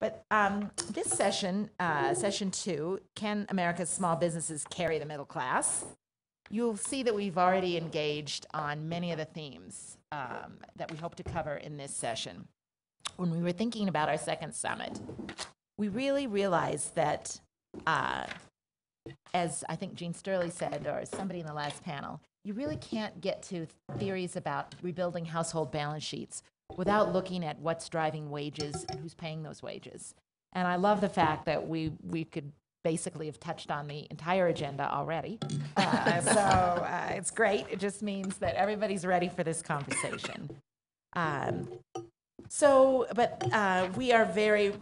But um, this session, uh, session two, can America's small businesses carry the middle class? You'll see that we've already engaged on many of the themes um, that we hope to cover in this session. When we were thinking about our second summit, we really realized that, uh, as I think Gene Sperling said, or somebody in the last panel, you really can't get to theories about rebuilding household balance sheets without looking at what's driving wages and who's paying those wages. And I love the fact that we, we could basically have touched on the entire agenda already. Uh, so uh, it's great. It just means that everybody's ready for this conversation. Um, so, but uh, we are very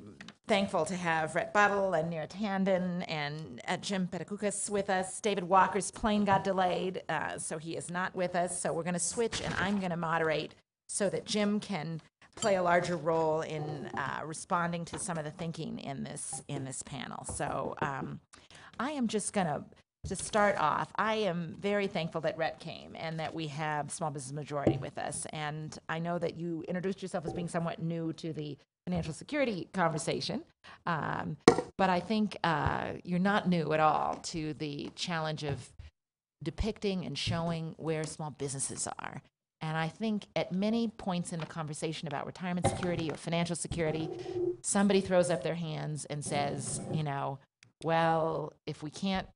thankful to have Rhett Buttle and Neera Tandon and uh, Jim Pethokoukis with us. David Walker's plane got delayed, uh, so he is not with us. So we're going to switch, and I'm going to moderate so that Jim can play a larger role in uh, responding to some of the thinking in this in this panel. So um, I am just going to to start off. I am very thankful that Rhett came and that we have Small Business Majority with us. And I know that you introduced yourself as being somewhat new to the financial security conversation, um, but I think uh, you're not new at all to the challenge of depicting and showing where small businesses are. And I think at many points in the conversation about retirement security or financial security, somebody throws up their hands and says, you know, well, if we can't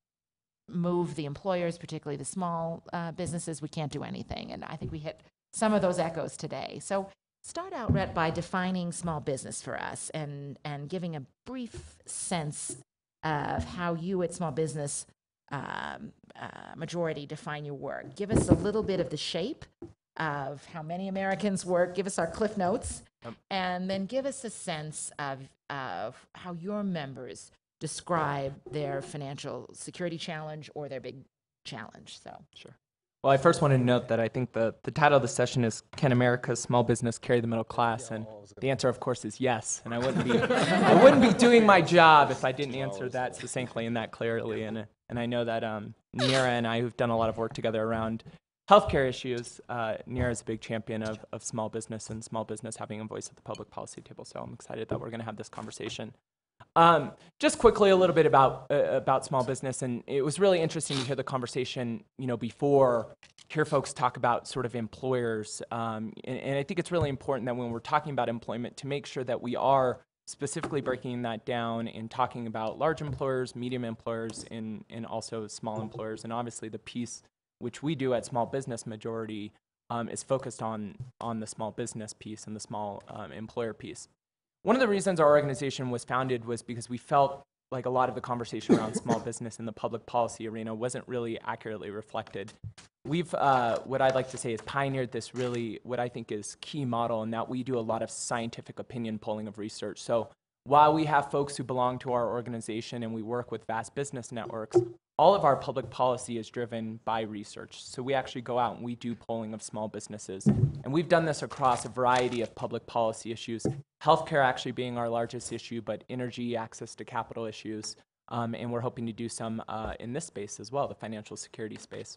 move the employers, particularly the small uh, businesses, we can't do anything. And I think we hit some of those echoes today. So start out, Rhett, by defining small business for us and, and giving a brief sense of how you at Small Business um, uh, Majority define your work. Give us a little bit of the shape of how many Americans work, give us our cliff notes, and then give us a sense of, of how your members describe their financial security challenge or their big challenge. So, Sure. Well, I first want to note that I think the, the title of the session is Can America's Small Business Carry the Middle Class? And the answer, of course, is yes. And I wouldn't be, I wouldn't be doing my job if I didn't answer that succinctly and that clearly. And, and I know that um, Neera and I, who've done a lot of work together around healthcare issues, uh, Neera is a big champion of, of small business and small business having a voice at the public policy table. So I'm excited that we're going to have this conversation. Um, just quickly, a little bit about uh, about small business, and it was really interesting to hear the conversation. You know, before hear folks talk about sort of employers, um, and, and I think it's really important that when we're talking about employment, to make sure that we are specifically breaking that down and talking about large employers, medium employers, and and also small employers, and obviously the piece which we do at Small Business Majority um, is focused on on the small business piece and the small um, employer piece. One of the reasons our organization was founded was because we felt like a lot of the conversation around small business in the public policy arena wasn't really accurately reflected. We've, uh, what I'd like to say is pioneered this really, what I think is key model in that we do a lot of scientific opinion polling of research. So while we have folks who belong to our organization and we work with vast business networks, all of our public policy is driven by research. So we actually go out and we do polling of small businesses. And we've done this across a variety of public policy issues, healthcare actually being our largest issue, but energy, access to capital issues. Um, and we're hoping to do some uh, in this space as well, the financial security space.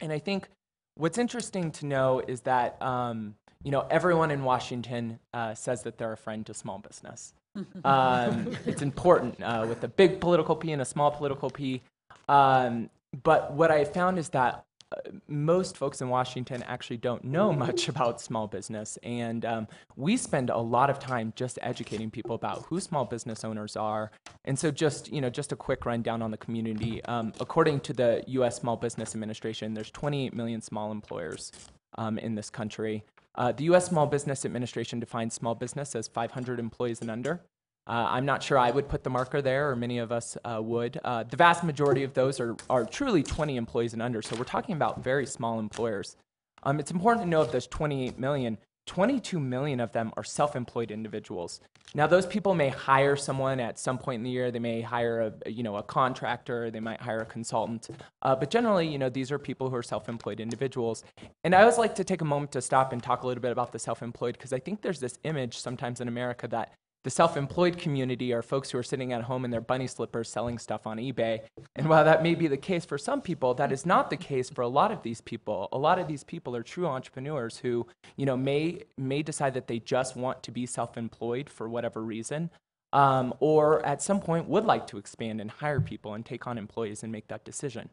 And I think what's interesting to know is that um, you know everyone in Washington uh, says that they're a friend to small business. Um, it's important uh, with a big political P and a small political P. Um, but what I found is that uh, most folks in Washington actually don't know much about small business. And um, we spend a lot of time just educating people about who small business owners are. And so just, you know, just a quick rundown on the community. Um, according to the U.S. Small Business Administration, there's 28 million small employers um, in this country. Uh, the U.S. Small Business Administration defines small business as 500 employees and under. Uh, I'm not sure I would put the marker there, or many of us uh, would. Uh, the vast majority of those are, are truly 20 employees and under, so we're talking about very small employers. Um, it's important to know of those 28 million, 22 million of them are self-employed individuals. Now, those people may hire someone at some point in the year. They may hire a, you know, a contractor. They might hire a consultant. Uh, but generally, you know, these are people who are self-employed individuals. And I always like to take a moment to stop and talk a little bit about the self-employed because I think there's this image sometimes in America that the self-employed community are folks who are sitting at home in their bunny slippers selling stuff on eBay. And while that may be the case for some people, that is not the case for a lot of these people. A lot of these people are true entrepreneurs who, you know, may may decide that they just want to be self-employed for whatever reason. um, or at some point would like to expand and hire people and take on employees and make that decision.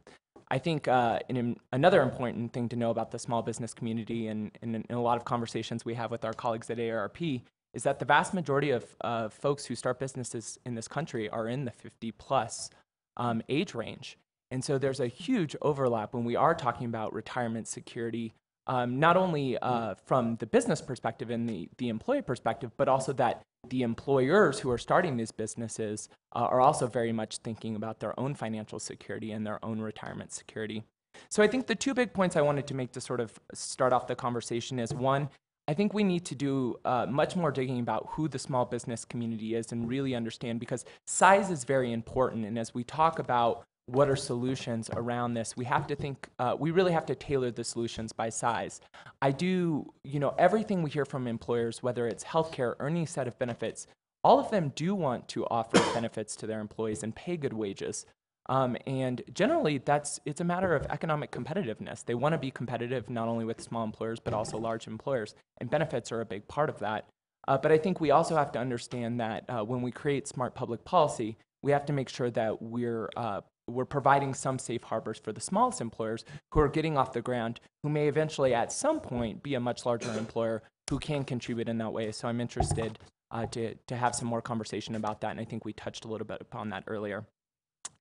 I think uh, an, another important thing to know about the small business community and, and in a lot of conversations we have with our colleagues at AARP is that the vast majority of uh, folks who start businesses in this country are in the 50 plus um, age range. And so there's a huge overlap when we are talking about retirement security, um, not only uh, from the business perspective and the, the employee perspective, but also that the employers who are starting these businesses uh, are also very much thinking about their own financial security and their own retirement security. So I think the two big points I wanted to make to sort of start off the conversation is one, I think we need to do uh, much more digging about who the small business community is and really understand because size is very important. And as we talk about what are solutions around this, we have to think, uh, we really have to tailor the solutions by size. I do, you know, everything we hear from employers, whether it's healthcare or any set of benefits, all of them do want to offer benefits to their employees and pay good wages. Um, and generally, that's it's a matter of economic competitiveness. They want to be competitive not only with small employers but also large employers, and benefits are a big part of that. Uh, but I think we also have to understand that uh, when we create smart public policy, we have to make sure that we're uh, we're providing some safe harbors for the smallest employers who are getting off the ground, who may eventually at some point be a much larger employer who can contribute in that way. So I'm interested uh, to to have some more conversation about that, and I think we touched a little bit upon that earlier.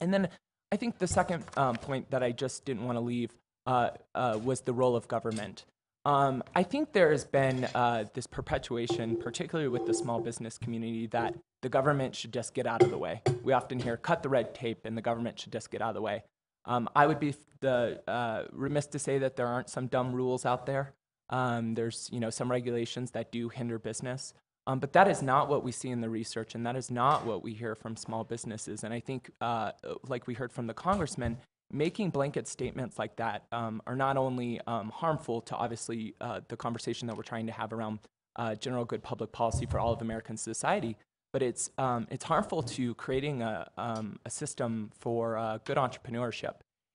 And then I think the second um, point that I just didn't want to leave uh, uh, was the role of government. Um, I think there has been uh, this perpetuation, particularly with the small business community, that the government should just get out of the way. We often hear cut the red tape and the government should just get out of the way. Um, I would be the, uh, remiss to say that there aren't some dumb rules out there. Um, there's you know some regulations that do hinder business. Um, but that is not what we see in the research, and that is not what we hear from small businesses. And I think, uh, like we heard from the congressman, making blanket statements like that um, are not only um, harmful to obviously uh, the conversation that we're trying to have around uh, general good public policy for all of American society, but it's, um, it's harmful to creating a, um, a system for uh, good entrepreneurship.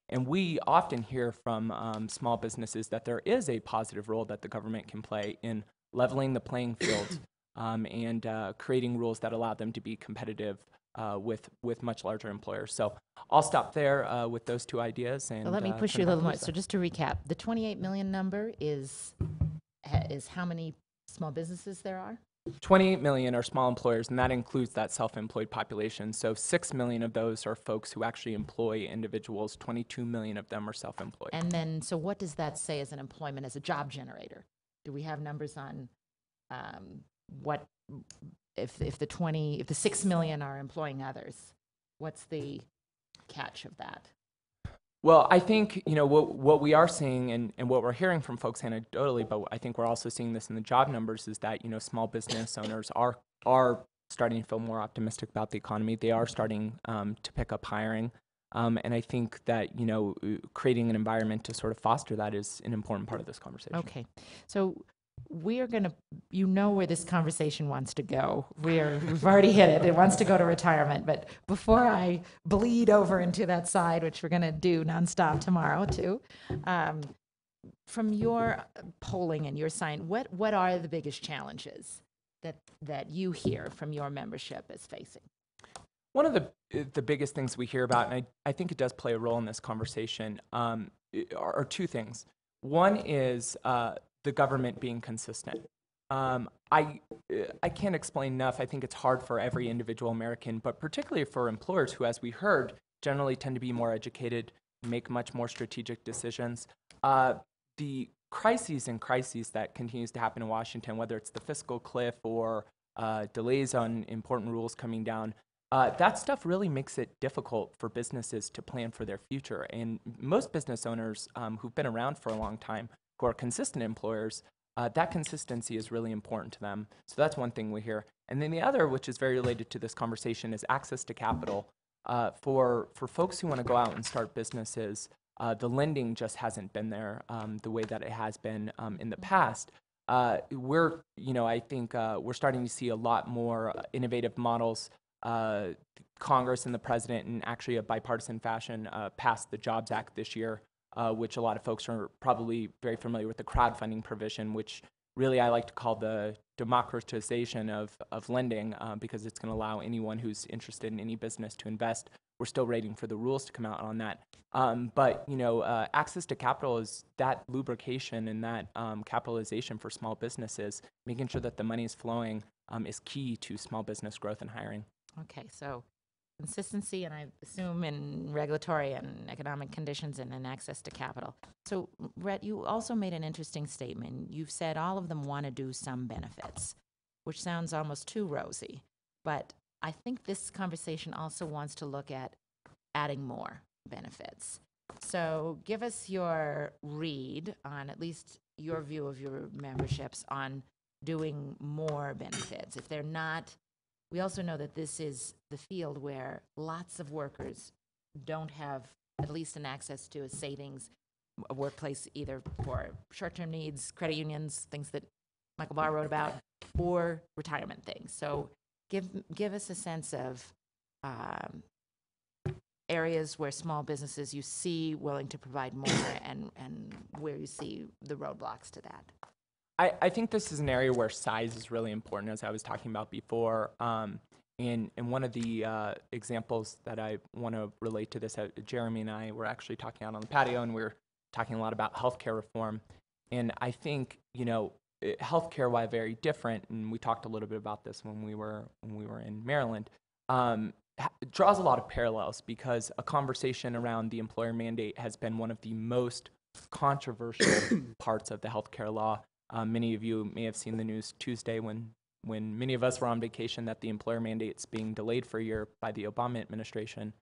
And we often hear from um, small businesses that there is a positive role that the government can play in leveling the playing field um, and uh, creating rules that allow them to be competitive uh, with with much larger employers. So I'll stop there uh, with those two ideas. And So let me uh, push you a little more. So just to recap, the 28 million number is, is how many small businesses there are? 28 million are small employers, and that includes that self-employed population. So 6 million of those are folks who actually employ individuals. 22 million of them are self-employed. And then, so what does that say as an employment, as a job generator? Do we have numbers on um, what, if, if the 20, if the 6 million are employing others, what's the catch of that? Well, I think you know what what we are seeing and, and what we're hearing from folks anecdotally, but I think we're also seeing this in the job numbers is that you know small business owners are are starting to feel more optimistic about the economy. They are starting um, to pick up hiring, um, and I think that you know creating an environment to sort of foster that is an important part of this conversation. Okay, so we are going to, you know where this conversation wants to go. We are, we've already hit it. It wants to go to retirement. But before I bleed over into that side, which we're going to do nonstop tomorrow too, um, from your polling and your sign, what what are the biggest challenges that that you hear from your membership is facing? One of the the biggest things we hear about, and I, I think it does play a role in this conversation, um, are, are two things. One is uh, the government being consistent. Um, I uh, I can't explain enough. I think it's hard for every individual American, but particularly for employers who, as we heard, generally tend to be more educated, make much more strategic decisions. Uh, the crises and crises that continues to happen in Washington, whether it's the fiscal cliff or uh, delays on important rules coming down, uh, that stuff really makes it difficult for businesses to plan for their future. And most business owners um, who've been around for a long time, who are consistent employers, uh, that consistency is really important to them. So that's one thing we hear. And then the other, which is very related to this conversation, is access to capital. Uh, for for folks who want to go out and start businesses, uh, the lending just hasn't been there um, the way that it has been um, in the past. Uh, we're, you know, I think uh, we're starting to see a lot more uh, innovative models. Uh, Congress and the president, in actually a bipartisan fashion, passed the Jobs Act this year, uh, which a lot of folks are probably very familiar with the crowdfunding provision, which really I like to call the democratization of, of lending uh, because it's going to allow anyone who's interested in any business to invest. We're still waiting for the rules to come out on that. Um, but you know, uh, access to capital is that lubrication and that um, capitalization for small businesses. Making sure that the money is flowing um, is key to small business growth and hiring. Okay, so consistency, and I assume in regulatory and economic conditions and in access to capital. So, Rhett, you also made an interesting statement. You've said all of them want to do some benefits, which sounds almost too rosy. But I think this conversation also wants to look at adding more benefits. So, give us your read on at least your view of your memberships on doing more benefits. If they're not we also know that this is the field where lots of workers don't have at least an access to a savings, a workplace either for short-term needs, credit unions, things that Michael Barr wrote about, or retirement things. So give, give us a sense of um, areas where small businesses you see willing to provide more and, and where you see the roadblocks to that. I, I think this is an area where size is really important, as I was talking about before. Um, and, and one of the uh, examples that I want to relate to this, uh, Jeremy and I were actually talking out on the patio, and we were talking a lot about healthcare reform. And I think, you know, healthcare, while very different, and we talked a little bit about this when we were when we were in Maryland, um, ha- draws a lot of parallels because a conversation around the employer mandate has been one of the most controversial parts of the healthcare law. Um, many of you may have seen the news Tuesday when when many of us were on vacation that the employer mandate's being delayed for a year by the Obama administration.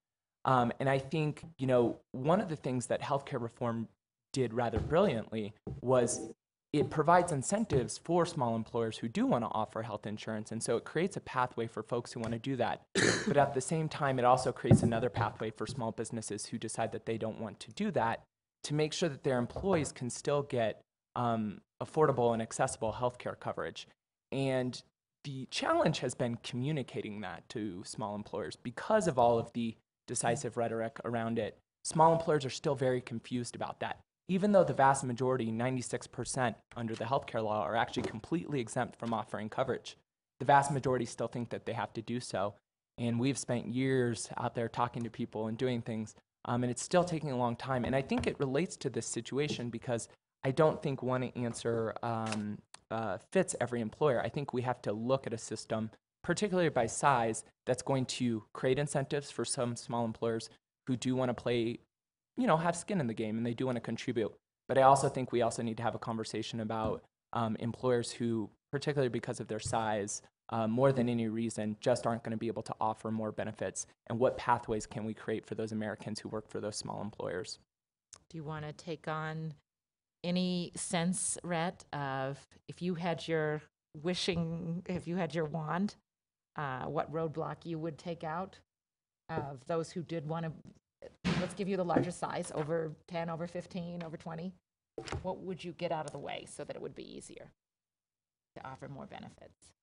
Um, and I think you know one of the things that healthcare reform did rather brilliantly was it provides incentives for small employers who do want to offer health insurance. And so it creates a pathway for folks who want to do that. but at the same time, it also creates another pathway for small businesses who decide that they don't want to do that to make sure that their employees can still get um, affordable and accessible healthcare coverage. And the challenge has been communicating that to small employers because of all of the decisive rhetoric around it. Small employers are still very confused about that even though the vast majority, 96% under the healthcare law, are actually completely exempt from offering coverage, the vast majority still think that they have to do so. And we've spent years out there talking to people and doing things, um, and it's still taking a long time. And I think it relates to this situation because I don't think one answer um, uh, fits every employer. I think we have to look at a system, particularly by size, that's going to create incentives for some small employers who do want to play you know, have skin in the game and they do want to contribute. But I also think we also need to have a conversation about um, employers who, particularly because of their size, uh, more than any reason, just aren't going to be able to offer more benefits. And what pathways can we create for those Americans who work for those small employers? Do you want to take on any sense, Rhett, of if you had your wishing, if you had your wand, uh, what roadblock you would take out of those who did want to let's give you the larger size, over 10, over 15, over 20. What would you get out of the way so that it would be easier to offer more benefits?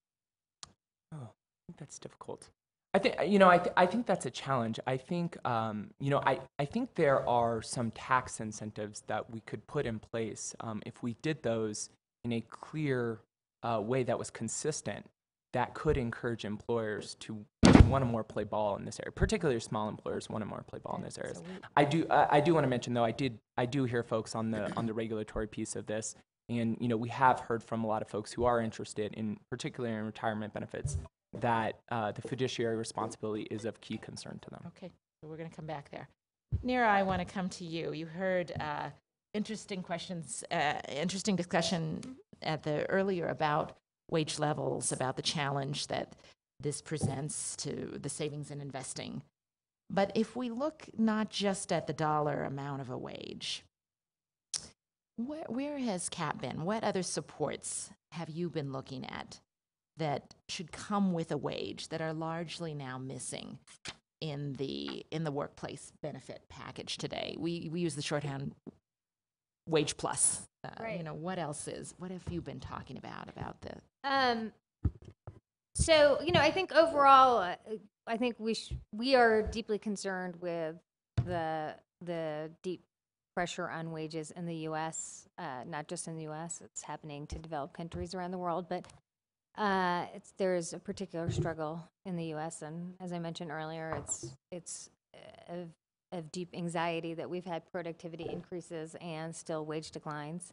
Oh, I think that's difficult. I think you know I, th- I think that's a challenge. I think um, you know I, I think there are some tax incentives that we could put in place um, if we did those in a clear uh, way that was consistent that could encourage employers to want to more play ball in this area, particularly small employers want to more play ball in this area. I do I, I do want to mention though I did I do hear folks on the on the regulatory piece of this, and you know we have heard from a lot of folks who are interested in particularly in retirement benefits that uh, the fiduciary responsibility is of key concern to them. Okay, so we're going to come back there. Neera, I want to come to you. You heard uh, interesting questions, uh, interesting discussion at the earlier about wage levels, about the challenge that this presents to the savings and investing. But if we look not just at the dollar amount of a wage, where, where has CAP been? What other supports have you been looking at that should come with a wage that are largely now missing in the in the workplace benefit package today? We we use the shorthand wage plus. Uh, You know what else is? What have you been talking about about the Um, so you know, I think overall, uh, I think we sh- we are deeply concerned with the the deep pressure on wages in the U.S., uh, not just in the U.S., it's happening to developed countries around the world, but uh, it's, there's a particular struggle in the U.S., and as I mentioned earlier, it's, it's uh, of, of deep anxiety that we've had productivity increases and still wage declines.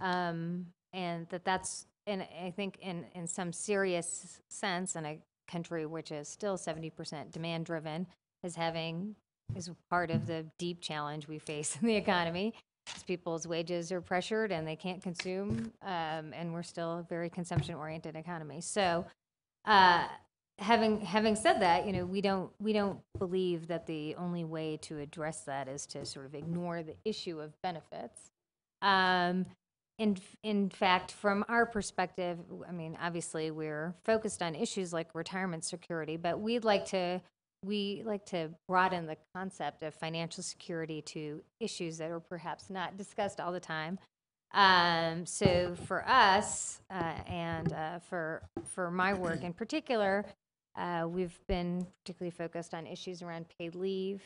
Um, and that that's, and I think in, in some serious sense, in a country which is still 70% demand driven, is having, is part of the deep challenge we face in the economy. People's wages are pressured and they can't consume, um, and we're still a very consumption oriented economy. So, uh, having having said that, you know, we don't we don't believe that the only way to address that is to sort of ignore the issue of benefits. Um, in in fact, from our perspective, I mean, obviously we're focused on issues like retirement security, but we'd like to we like to broaden the concept of financial security to issues that are perhaps not discussed all the time. Um, so for us, uh, and uh, for for my work in particular, uh, we've been particularly focused on issues around paid leave.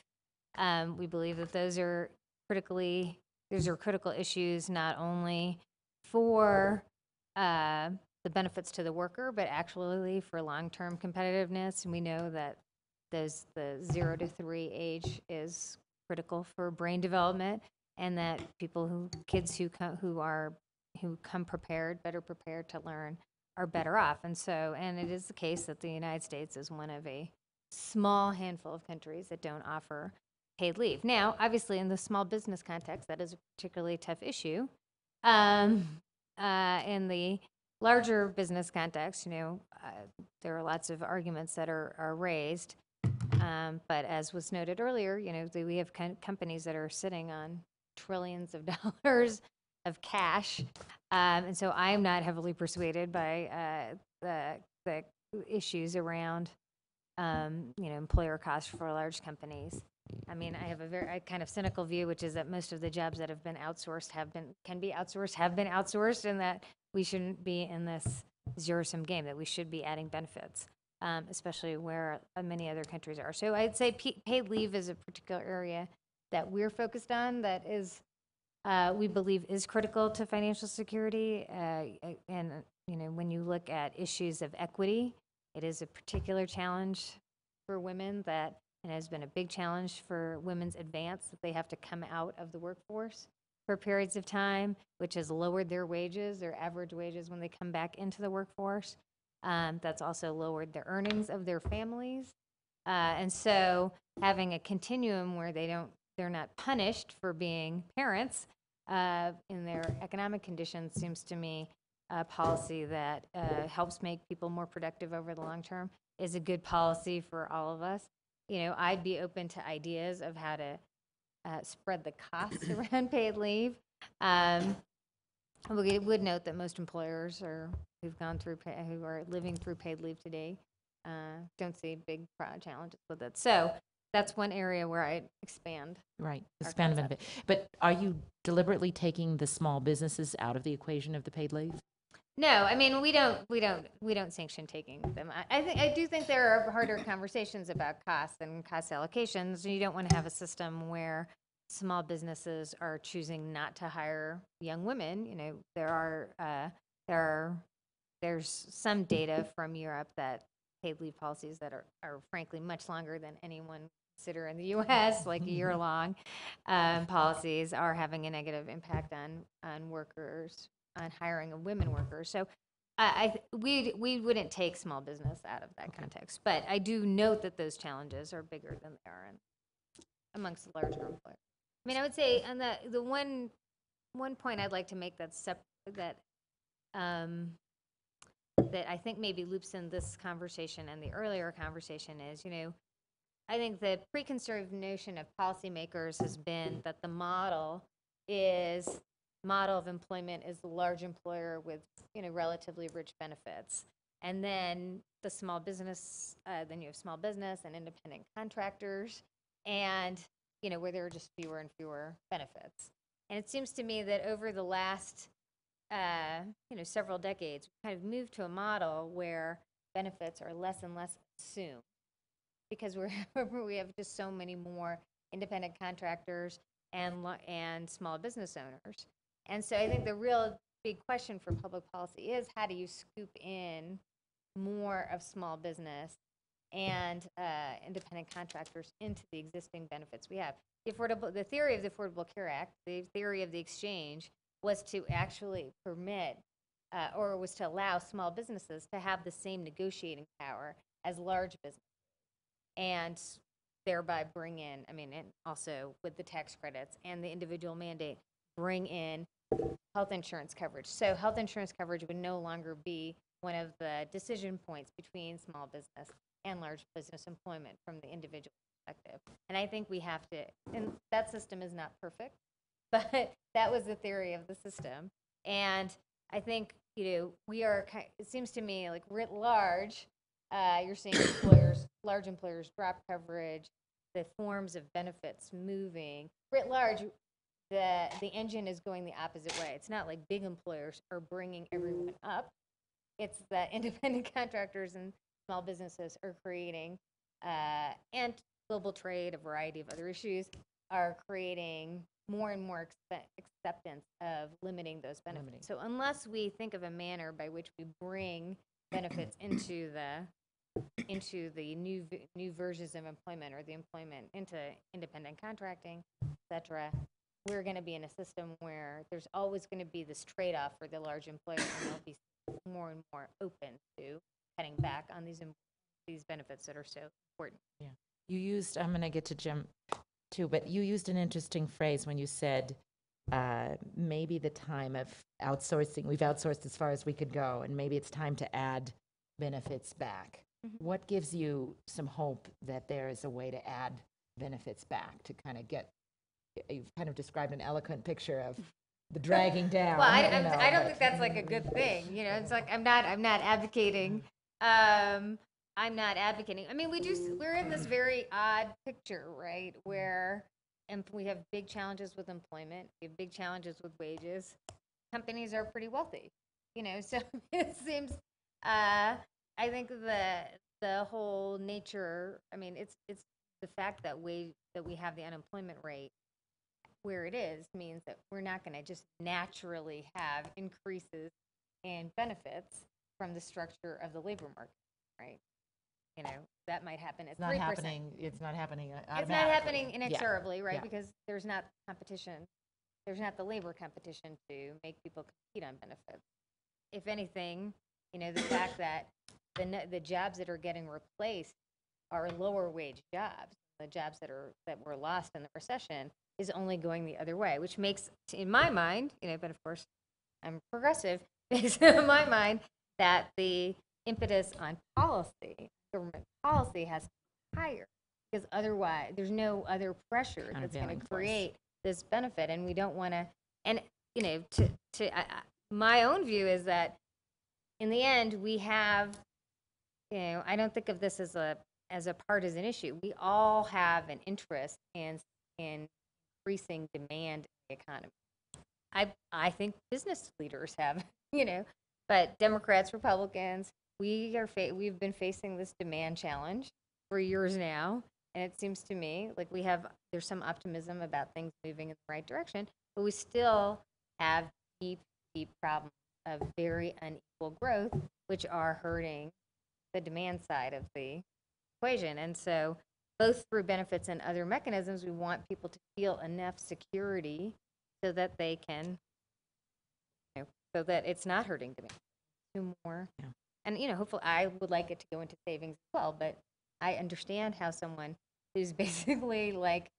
Um, we believe that those are critically those are critical issues not only for uh, the benefits to the worker, but actually for long-term competitiveness. And we know that those the zero to three age is critical for brain development, and that people who kids who come who are who come prepared, better prepared to learn, are better off. And so, and it is the case that the United States is one of a small handful of countries that don't offer paid leave. Now, obviously, in the small business context, that is a particularly tough issue. Um, uh, in the larger business context, you know, uh, there are lots of arguments that are, are raised. Um, but as was noted earlier, you know, we have com- companies that are sitting on trillions of dollars of cash. Um, and so I am not heavily persuaded by uh, the, the issues around, um, you know, employer costs for large companies. I mean, I have a very a kind of cynical view, which is that most of the jobs that have been outsourced have been can be outsourced, have been outsourced, and that we shouldn't be in this zero sum game. That we should be adding benefits, um, especially where uh, many other countries are. So I'd say p- paid leave is a particular area that we're focused on. That is, uh, we believe, is critical to financial security. Uh, and you know, when you look at issues of equity, it is a particular challenge for women that and has been a big challenge for women's advance that they have to come out of the workforce for periods of time, which has lowered their wages, their average wages when they come back into the workforce. Um, that's also lowered the earnings of their families. Uh, and so having a continuum where they don't, they're not punished for being parents uh, in their economic conditions seems to me a policy that uh, helps make people more productive over the long term is a good policy for all of us you know, I'd be open to ideas of how to uh, spread the costs around paid leave. Um, we would note that most employers are who've gone through pay, who are living through paid leave today uh, don't see big pro- challenges with it. So that's one area where I expand. Right, our expand the concept. benefit. But are you deliberately taking the small businesses out of the equation of the paid leave? No, I mean we don't we don't we don't sanction taking them. I, I think I do think there are harder conversations about costs and cost allocations. You don't want to have a system where small businesses are choosing not to hire young women. You know, there are uh, there are there's some data from Europe that paid leave policies that are, are frankly much longer than anyone consider in the U.S. like a year long um, policies are having a negative impact on on workers on hiring of women workers. So I, I we we wouldn't take small business out of that context, but I do note that those challenges are bigger than they are in, amongst the larger employers. I mean, I would say, and the the one one point I'd like to make that's sep- that um, that I think maybe loops in this conversation and the earlier conversation is, you know, I think the preconceived notion of policymakers has been that the model is model of employment is the large employer with you know relatively rich benefits. And then the small business uh, then you have small business and independent contractors and you know where there are just fewer and fewer benefits. And it seems to me that over the last uh, you know several decades we've kind of moved to a model where benefits are less and less assumed because we're we have just so many more independent contractors and, and small business owners. And so I think the real big question for public policy is how do you scoop in more of small business and uh, independent contractors into the existing benefits we have. The affordable, the theory of the Affordable Care Act, the theory of the exchange, was to actually permit uh, or was to allow small businesses to have the same negotiating power as large businesses, and thereby bring in, I mean, and also with the tax credits and the individual mandate, bring in health insurance coverage. So health insurance coverage would no longer be one of the decision points between small business and large business employment from the individual perspective. And I think we have to, and that system is not perfect, but that was the theory of the system. And I think, you know, we are, it seems to me like writ large, uh, you're seeing employers, large employers drop coverage, the forms of benefits moving. Writ large, the, the engine is going the opposite way. It's not like big employers are bringing everyone up. It's that independent contractors and small businesses are creating, uh, and global trade, a variety of other issues, are creating more and more expe- acceptance of limiting those benefits. So unless we think of a manner by which we bring benefits into the into the new v- new versions of employment or the employment into independent contracting, et cetera, we're going to be in a system where there's always going to be this trade-off for the large employer, and they'll be more and more open to cutting back on these em- these benefits that are so important. Yeah, you used, I'm going to get to Jim too, but you used an interesting phrase when you said uh, maybe the time of outsourcing, we've outsourced as far as we could go, and maybe it's time to add benefits back. What gives you some hope that there is a way to add benefits back to kind of get, you've kind of described an eloquent picture of the dragging down. Well, I, you know, I don't but- think that's like a good thing, you know, it's like, I'm not, I'm not advocating, um, I'm not advocating, I mean, we do, we're in this very odd picture, right, where, and we have big challenges with employment, we have big challenges with wages, companies are pretty wealthy, you know, so it seems, uh, I think the, the whole nature, I mean, it's, it's the fact that we, that we have the unemployment rate where it is means that we're not going to just naturally have increases in benefits from the structure of the labor market, right? You know, that might happen at It's not 3%. happening, it's not happening uh, It's not happening inexorably, right? yeah. Because there's not competition, there's not the labor competition to make people compete on benefits. If anything, you know, the fact that the, the jobs that are getting replaced are lower wage jobs, the jobs that are, that were lost in the recession is only going the other way, which makes, in my mind, you know, but of course, I'm progressive, makes in my mind that the impetus on policy, government policy has to be higher because otherwise there's no other pressure that's going to create this benefit and we don't want to and you know to to I- my own view is that in the end we have you know I don't think of this as a as a partisan issue. We all have an interest in in increasing demand in the economy. I I think business leaders have you know but Democrats Republicans we are fa- we've been facing this demand challenge for years now and it seems to me like we have there's some optimism about things moving in the right direction but we still have deep deep problems of very unequal growth which are hurting the demand side of the equation. And so both through benefits and other mechanisms we want people to feel enough security so that they can you know, so that it's not hurting demand. Do more. Yeah. And you know hopefully i would like it to go into savings as well but i understand how someone who's basically like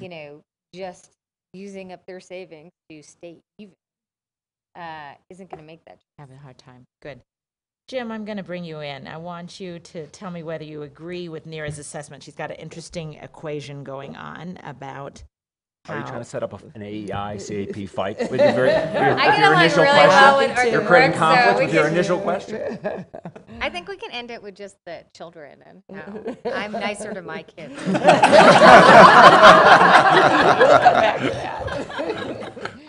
you know just using up their savings to stay even uh, isn't going to make that Have a hard time. Good. Jim, I'm going to bring you in. I want you to tell me whether you agree with Neera's assessment. She's got an interesting equation going on about Are you trying to set up a- an AEI CAP fight with your, very, your, I with get your along initial really question? well with Arthur You're creating Brooks, so conflict we with your can- initial question? I think we can end it with just the children and how I'm nicer to my kids.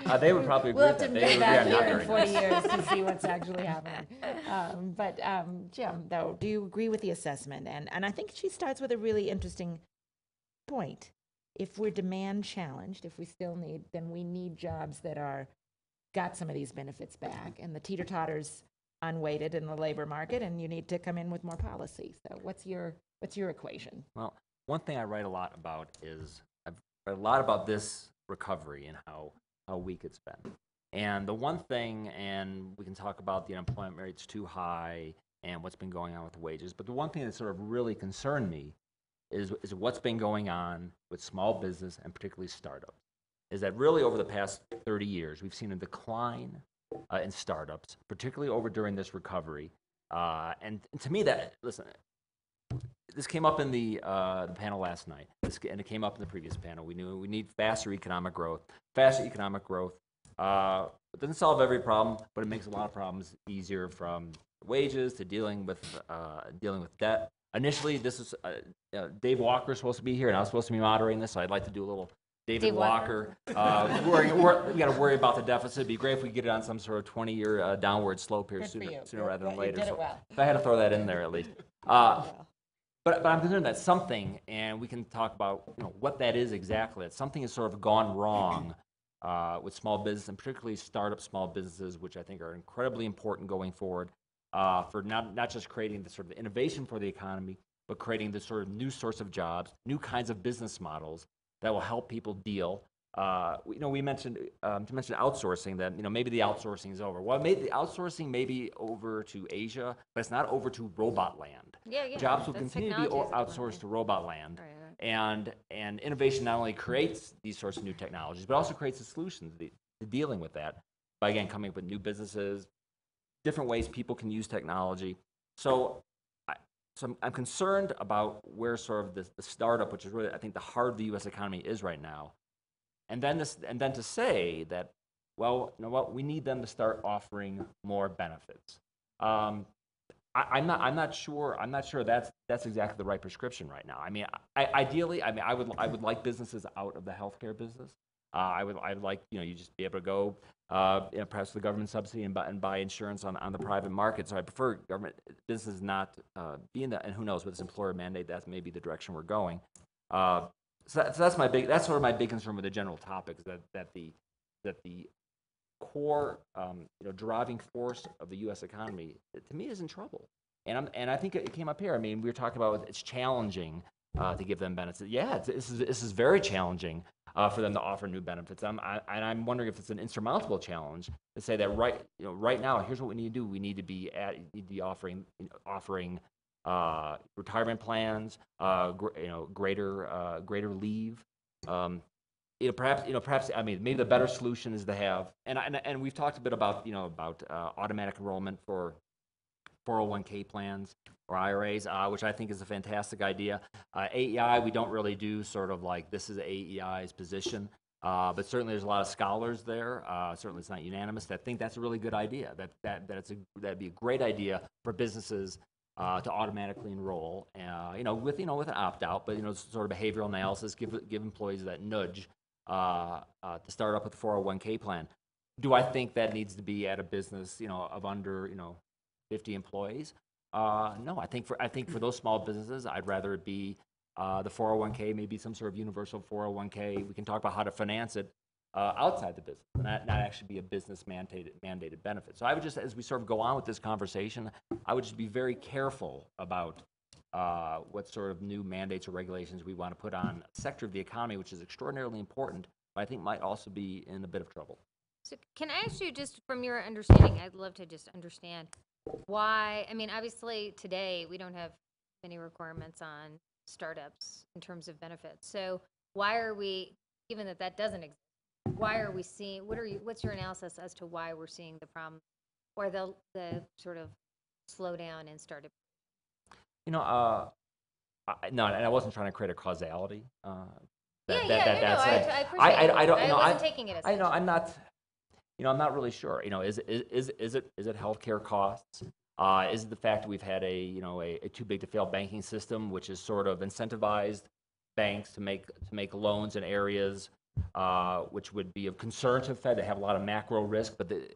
Uh, they would probably agree We'll have with to that. They be would back agree on here in not 40 years to see what's actually happening. Um, But um, Jim, though, do you agree with the assessment? And, and I think she starts with a really interesting point. If we're demand challenged, if we still need, then we need jobs that are, got some of these benefits back. And the teeter totter's unweighted in the labor market and you need to come in with more policy. So what's your, what's your equation? Well, one thing I write a lot about is I've read a lot about this recovery and how, how weak it's been. And the one thing, and we can talk about the unemployment rate's too high and what's been going on with wages, but the one thing that sort of really concerned me is, is what's been going on with small business and particularly startups. Is that really over the past 30 years, we've seen a decline uh, in startups, particularly over during this recovery. Uh, and, to me, that, listen, this came up in the, uh, the panel last night, this, and it came up in the previous panel. We knew we need faster economic growth. Faster economic growth uh, doesn't solve every problem, but it makes a lot of problems easier from wages to dealing with uh, dealing with debt. Initially, this is uh, uh, Dave Walker is supposed to be here, and I was supposed to be moderating this, so I'd like to do a little David Dave Walker. Walker. Uh, worry, we got to worry about the deficit. It'd be great if we get it on some sort of 20-year uh, downward slope here Good sooner, sooner rather than later. So well. if I had to throw that in there at least. Uh, but, but I'm concerned that something, and we can talk about you know, what that is exactly, that something has sort of gone wrong uh, with small business, and particularly startup small businesses, which I think are incredibly important going forward uh, for not, not just creating the sort of innovation for the economy, but creating the sort of new source of jobs, new kinds of business models that will help people deal. Uh, you know, we mentioned um, to mention outsourcing that you know maybe the outsourcing is over. Well, maybe the outsourcing may be over to Asia, but it's not over to robot land. Yeah, yeah. Jobs will that's continue to be o- technology is a outsourced to robot land. Right, right. And, and innovation not only creates these sorts of new technologies, but also creates the solutions to, to dealing with that by, again, coming up with new businesses, different ways people can use technology. So, I, so I'm, I'm concerned about where sort of the, the startup, which is really, I think, the heart of the U.S. economy is right now. And then, this, and then to say that, well, you know what, we need them to start offering more benefits. Um, I, I'm not. I'm not sure. I'm not sure that's that's exactly the right prescription right now. I mean, I, ideally, I mean, I would I would like businesses out of the healthcare business. Uh, I would I would like you know you just be able to go uh, you know, perhaps the government subsidy and buy, and buy insurance on, on the private market. So I prefer government businesses not uh, be in that. And who knows with this employer mandate, that may be the direction we're going. Uh, so, that, so that's my big. That's sort of my big concern with the general topic is that that the that the core, um, you know, driving force of the U.S. economy, to me, is in trouble. And I'm, and I think it came up here. I mean, we were talking about it's challenging uh, to give them benefits. Yeah, this is this is very challenging uh, for them to offer new benefits. I'm, I, and I'm wondering if it's an insurmountable challenge to say that right, you know, right now, here's what we need to do. We need to be at, need to be offering offering uh, retirement plans, uh, gr- you know, greater uh, greater leave. Um, you know, perhaps, you know, perhaps, I mean, maybe the better solution is to have, and, and, and we've talked a bit about, you know, about uh, automatic enrollment for 401k plans or IRAs, uh, which I think is a fantastic idea. Uh, AEI, we don't really do sort of like this is AEI's position, uh, but certainly there's a lot of scholars there. Uh, certainly it's not unanimous that think that's a really good idea. That that that it's a that'd be a great idea for businesses uh, to automatically enroll. Uh, you know, with you know with an opt out, but you know sort of behavioral analysis, give give employees that nudge to start up with a 401k plan. Do I think that needs to be at a business you know of under you know 50 employees? Uh, no, I think for I think for those small businesses, I'd rather it be uh, the 401k, maybe some sort of universal 401k. We can talk about how to finance it uh, outside the business, and not, not actually be a business mandated mandated benefit. So I would just, as we sort of go on with this conversation, I would just be very careful about uh, what sort of new mandates or regulations we want to put on a sector of the economy, which is extraordinarily important, but I think might also be in a bit of trouble. So can I ask you, just from your understanding, I'd love to just understand why, I mean, obviously, today, we don't have many requirements on startups in terms of benefits. So why are we, given that that doesn't exist, why are we seeing, what are you, what's your analysis as to why we're seeing the problem or the, the sort of slowdown in startup? You know, uh, I, no, and I wasn't trying to create a causality. Uh, Yeah, that, yeah, that, no, no, that's I. I appreciate I. I don't, I you know, wasn't I, taking it as I know. I'm not, you know, I'm not really sure. You know, is, is, is, is it, is it healthcare costs? Uh, is it the fact that we've had a, you know, a, a too big to fail banking system, which has sort of incentivized banks to make, to make loans in areas uh, which would be of concern to the Fed. They have a lot of macro risk, but the,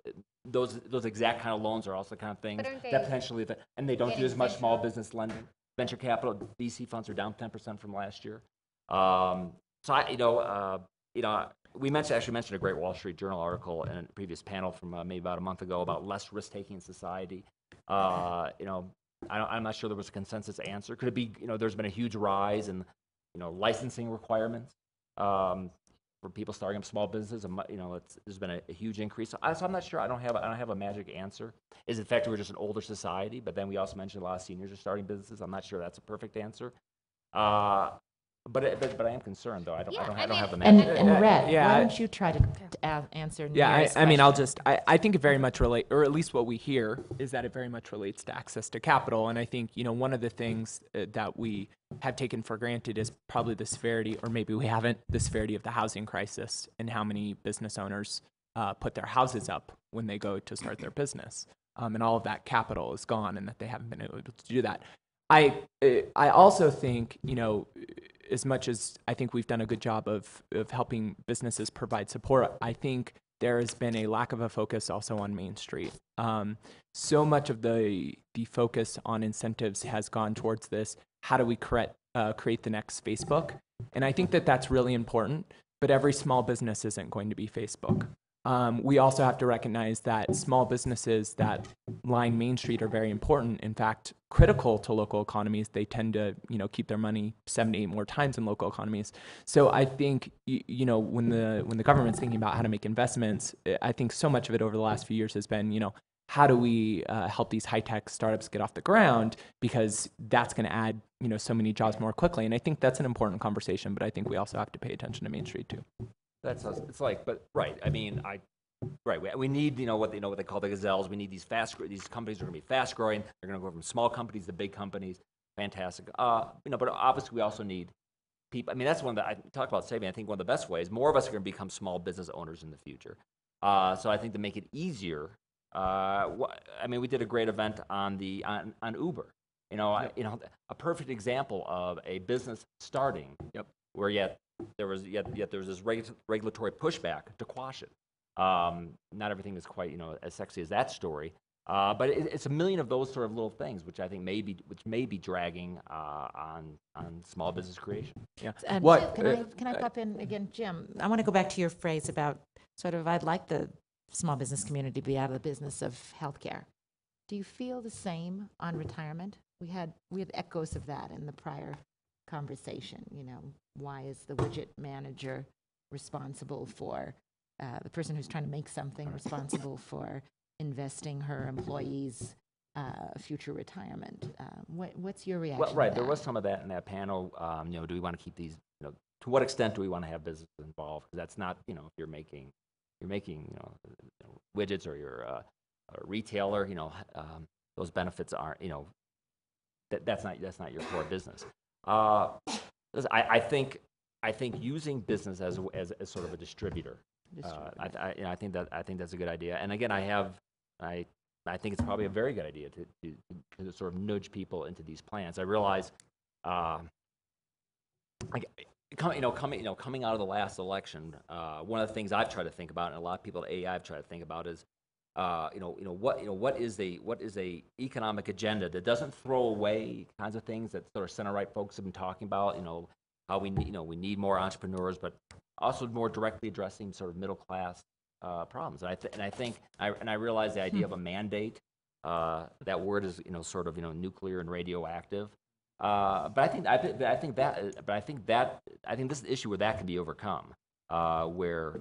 those, those exact kind of loans are also the kind of things that potentially, and they don't do as much small business lending. Venture capital, VC funds are down 10% from last year. Um, so I, you know, uh, you know, we mentioned actually mentioned a great Wall Street Journal article in a previous panel from uh, maybe about a month ago about less risk taking in society. Uh, you know, I I'm not sure there was a consensus answer. Could it be, you know, there's been a huge rise in, you know, licensing requirements um, for people starting up small businesses. You know, there's been a, a huge increase. So, I, I'm not sure. I don't have I don't have a magic answer. Is it the fact we're just an older society? But then we also mentioned a lot of seniors are starting businesses. I'm not sure that's a perfect answer. Uh, but, it, but but I am concerned though. I don't I Yeah, don't, I I don't have the mean- magic. And, and Uh, Rhett, yeah, why I- don't you try to, to a- answer Yeah, Neera's I, I mean, I'll question? just, I, I think it very much relate, or at least what we hear is that it very much relates to access to capital. And I think, you know, one of the things uh, that we have taken for granted is probably the severity, or maybe we haven't, the severity of the housing crisis and how many business owners uh, put their houses up when they go to start their business. Um, and all of that capital is gone and that they haven't been able to do that. I, uh, I also think, you know, as much as I think we've done a good job of, of helping businesses provide support, I think there has been a lack of a focus also on Main Street. Um, so much of the the focus on incentives has gone towards this. How do we create uh, create the next Facebook? And I think that that's really important. But every small business isn't going to be Facebook. Um, we also have to recognize that small businesses that line Main Street are very important. In fact, critical to local economies. They tend to, you know, keep their money seven to eight more times in local economies. So I think, you, you know, when the when the government's thinking about how to make investments, I think so much of it over the last few years has been, you know, how do we uh, help these high tech startups get off the ground because that's going to add, you know, so many jobs more quickly. And I think that's an important conversation. But I think we also have to pay attention to Main Street too. That's us- it's like, but right. I mean, I right. We, we need you know what they you know what they call the gazelles. We need these fast. These companies are going to be fast growing. They're going to go from small companies to big companies. Fantastic. Uh, you know, but obviously we also need people. I mean, that's one that I talk about saving. I think one of the best ways. More of us are going to become small business owners in the future. Uh, so I think to make it easier. Uh, wha- I mean, we did a great event on the on, on Uber. You know, I, you know, a perfect example of a business starting. Yep. Where yet there was yet, yet there was this regu- regulatory pushback to quash it. Um, not everything is quite you know as sexy as that story, uh, but it, it's a million of those sort of little things which I think may be which may be dragging uh, on on small business creation. Yeah. And What- Can I, uh, can I pop in again, Jim? I want to go back to your phrase about sort of, I'd like the small business community to be out of the business of healthcare. Do you feel the same on retirement? We had, we had echoes of that in the prior conversation, you know, why is the widget manager responsible for, uh, the person who's trying to make something responsible for investing her employees' uh, future retirement? Uh, What, what's your reaction Well, right, there was some of that in that panel. Um, you know, do we want to keep these? You know, to what extent do we want to have businesses involved? Because that's not, you know, if you're making, you're making, you know, you know, widgets or you're uh, a retailer, you know, um, those benefits aren't, you know, that, that's not that's not your core business. Uh, I, I think I think using business as, as as sort of a distributor. Uh, I, I, you know, I think that I think that's a good idea. And again, I have I I think it's probably a very good idea to, to, to sort of nudge people into these plans. I realize, uh, like, you know, coming you know coming out of the last election, uh, one of the things I've tried to think about, and a lot of people at AEI have tried to think about, is uh, you know, you know what, you know, what is a what is a economic agenda that doesn't throw away kinds of things that sort of center right folks have been talking about. You know, how we need, you know, we need more entrepreneurs, but also more directly addressing sort of middle class uh, problems. And I th- and I think I and I realize the idea of a mandate. Uh, that word is you know sort of you know nuclear and radioactive. Uh, but I think I, thi- I think that but I think that I think this is the issue where that can be overcome. Uh, where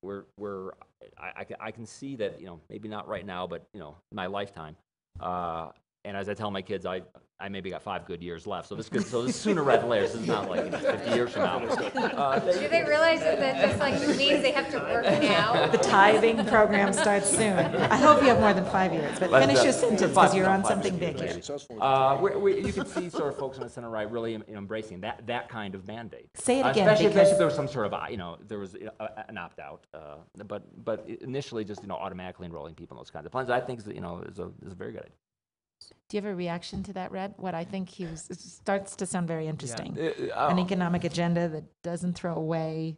where where I, I, can, I can see that you know maybe not right now, but you know in my lifetime. Uh, and as I tell my kids, I I maybe got five good years left. So this could so this sooner rather than later. This is not like you know, 50 years from now. Uh, Do they realize that that just like means they have to work now? The tithing program starts soon. I hope you have more than five years, but But, finish uh, your sentence because you're no, on something big here. Uh, where, where you can see sort of folks on the center right really you embracing that, that kind of mandate. Say it again, especially, especially because- if there was some sort of, uh, you know, there was you know, a- a- an opt out, uh, but but initially just you know automatically enrolling people in those kinds of plans. I think is you know is a is a very good idea. Do you have a reaction to that, Rhett? What I think he was, it starts to sound very interesting. Uh, uh, An economic agenda that doesn't throw away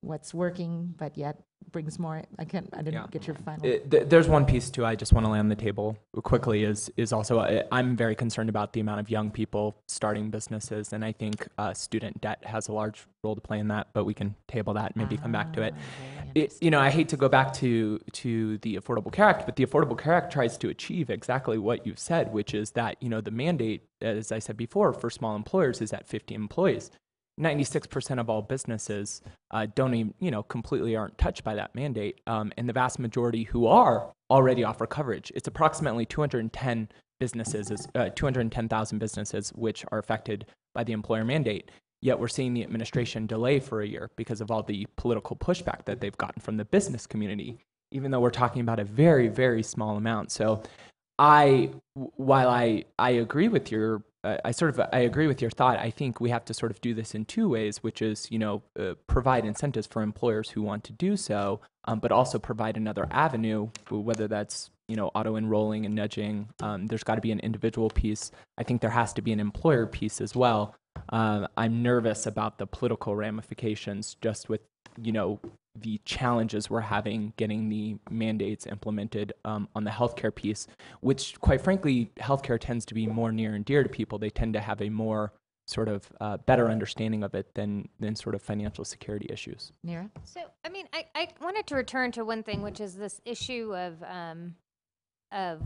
what's working, but yet brings more, I can't, I didn't get your final. It, th- there's one piece too. I just want to lay on the table quickly. Is is also I, I'm very concerned about the amount of young people starting businesses, and I think uh, student debt has a large role to play in that. But we can table that and maybe come back to it. Ah, it. You know, I hate to go back to to the Affordable Care Act, but the Affordable Care Act tries to achieve exactly what you've said, which is that you know the mandate, as I said before, for small employers is at 50 employees. 96% of all businesses uh, don't even, you know, completely aren't touched by that mandate. Um, and the vast majority who are already offer coverage. It's approximately 210 businesses, uh, 210,000 businesses which are affected by the employer mandate. Yet we're seeing the administration delay for a year because of all the political pushback that they've gotten from the business community, even though we're talking about a very, very small amount. So I, while I, I agree with your, uh, I sort of, I agree with your thought. I think we have to sort of do this in two ways, which is, you know, uh, provide incentives for employers who want to do so, um, but also provide another avenue, whether that's, you know, auto enrolling and nudging. Um, there's got to be an individual piece. I think there has to be an employer piece as well. Uh, I'm nervous about the political ramifications just with, you know, the challenges we're having getting the mandates implemented um, on the healthcare piece, which, quite frankly, healthcare tends to be more near and dear to people. They tend to have a more sort of uh, better understanding of it than than sort of financial security issues. Neera? So, I mean, I, I wanted to return to one thing, which is this issue of um, of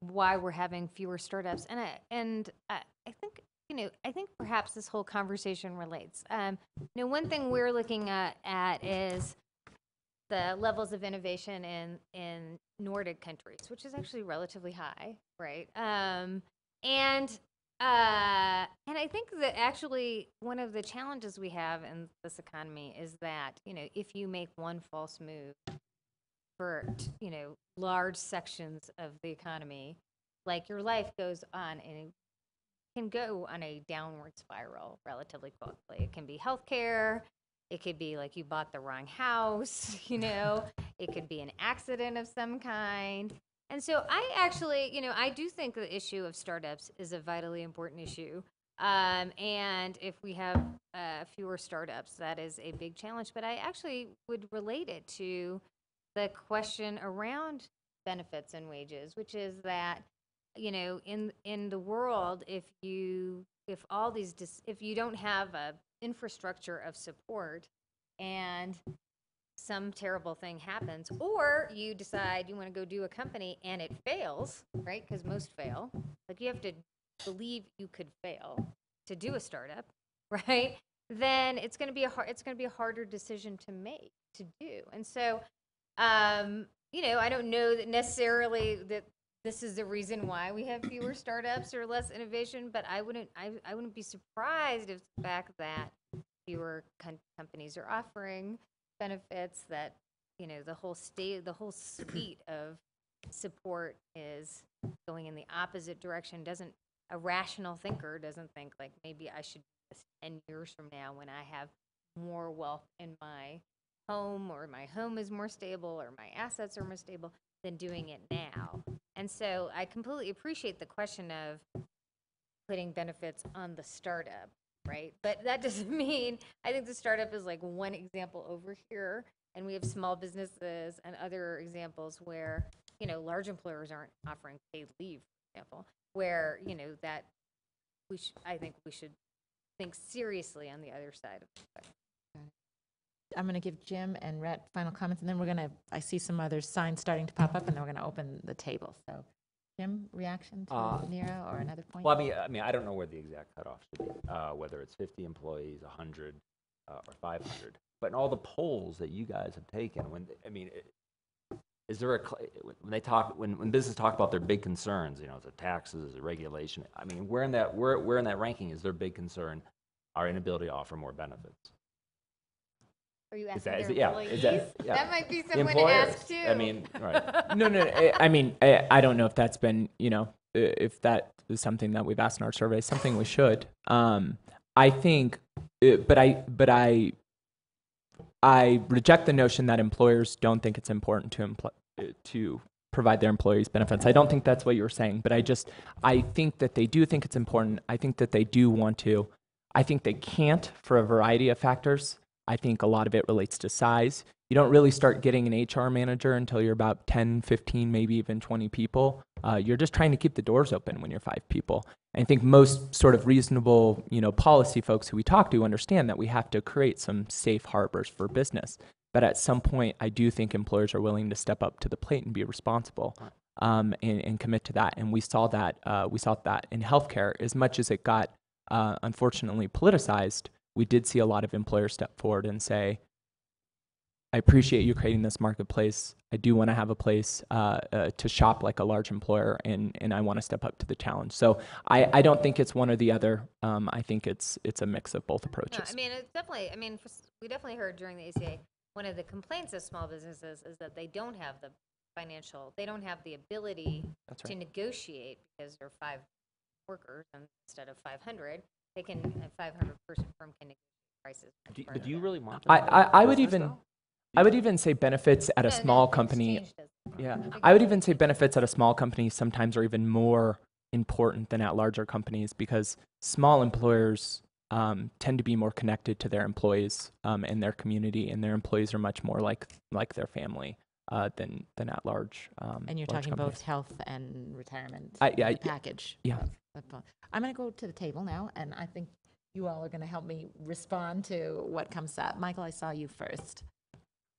why we're having fewer startups, and I and I, I think you know, I think perhaps this whole conversation relates. Um, you know, one thing we're looking at at is the levels of innovation in in Nordic countries, which is actually relatively high, right? Um, and uh, and I think that actually one of the challenges we have in this economy is that you know if you make one false move for you know large sections of the economy, like your life goes on and can go on a downward spiral relatively quickly. It can be healthcare. It could be like you bought the wrong house, you know. it could be an accident of some kind. And so I actually, you know, I do think the issue of startups is a vitally important issue. Um, and if we have uh, fewer startups, that is a big challenge. But I actually would relate it to the question around benefits and wages, which is that you know in in the world if you if all these dis- if you don't have a infrastructure of support and some terrible thing happens or you decide you want to go do a company and it fails right? Because most fail. Like you have to believe you could fail to do a startup right? Then it's going to be a hard it's going to be a harder decision to make to do. And so um you know i don't know that necessarily that this is the reason why we have fewer startups or less innovation, but I wouldn't, I, I wouldn't be surprised if the fact that fewer com- companies are offering benefits, that, you know, the whole state, the whole suite of support is going in the opposite direction, doesn't, a rational thinker doesn't think like, maybe I should do this ten years from now when I have more wealth in my home, or my home is more stable, or my assets are more stable, than doing it now. And so I completely appreciate the question of putting benefits on the startup, right? But that doesn't mean, I think the startup is like one example over here. And we have small businesses and other examples where, you know, large employers aren't offering paid leave, for example, where, you know, that we should, I think we should think seriously on the other side of the spectrum. I'm going to give Jim and Rhett final comments, and then we're going to, I see some other signs starting to pop up, and then we're going to open the table. So, Jim, reaction to Uh, Neera or another point? Well, I mean, I mean, I don't know where the exact cutoff should be, uh, whether it's 50 employees, 100, uh, or 500. But in all the polls that you guys have taken, when I mean, it, is there a cl- when they talk when when businesses talk about their big concerns, you know, is it taxes, is it regulation? I mean, where in that where where in that ranking is their big concern our inability to offer more benefits? Are you Is asking that- is their it- yeah, employees? is that- yeah. That might be The someone to employers. ask too. I mean, right. no, no. no I, I mean, I, I don't know if that's been, you know, if that is something that we've asked in our survey. Something we should. Um, I think, uh, but I, but I, I reject the notion that employers don't think it's important to empl- uh, to provide their employees benefits. I don't think that's what you were saying, but I just, I think that they do think it's important. I think that they do want to. I think they can't for a variety of factors. I think a lot of it relates to size. you don't really start getting an HR manager until you're about 10, 15, maybe even 20 people. Uh, you're just trying to keep the doors open when you're five people. I think most sort of reasonable, you know, policy folks who we talk to understand that we have to create some safe harbors for business. But at some point, I do think employers are willing to step up to the plate and be responsible um, and, and commit to that. And we saw that uh, we saw that in healthcare as much as it got uh, unfortunately politicized. We did see a lot of employers step forward and say, I appreciate you creating this marketplace. I do want to have a place uh, uh, to shop like a large employer, and, and I want to step up to the challenge. So I, I don't think it's one or the other. Um, I think it's it's a mix of both No, approaches. I mean, it's definitely, I mean, we definitely heard during the ACA, one of the complaints of small businesses is that they don't have the financial, they don't have the ability That's to negotiate because they're five workers instead of five hundred, they can, a five hundred person firm can negotiate prices. much Do, further but do you than- really want I, I, I would even though? I would even say benefits at a Yeah, no, small it's company. changed as- Yeah, I would even say benefits at a small company sometimes are even more important than at larger companies because small employers um, tend to be more connected to their employees um, and their community, and their employees are much more like like their family uh, than than at large. Um, And you're large talking companies. both health and retirement. I, yeah, the package. Yeah. Of, of, I'm going to go to the table now, and I think you all are going to help me respond to what comes up. Michael, I saw you first.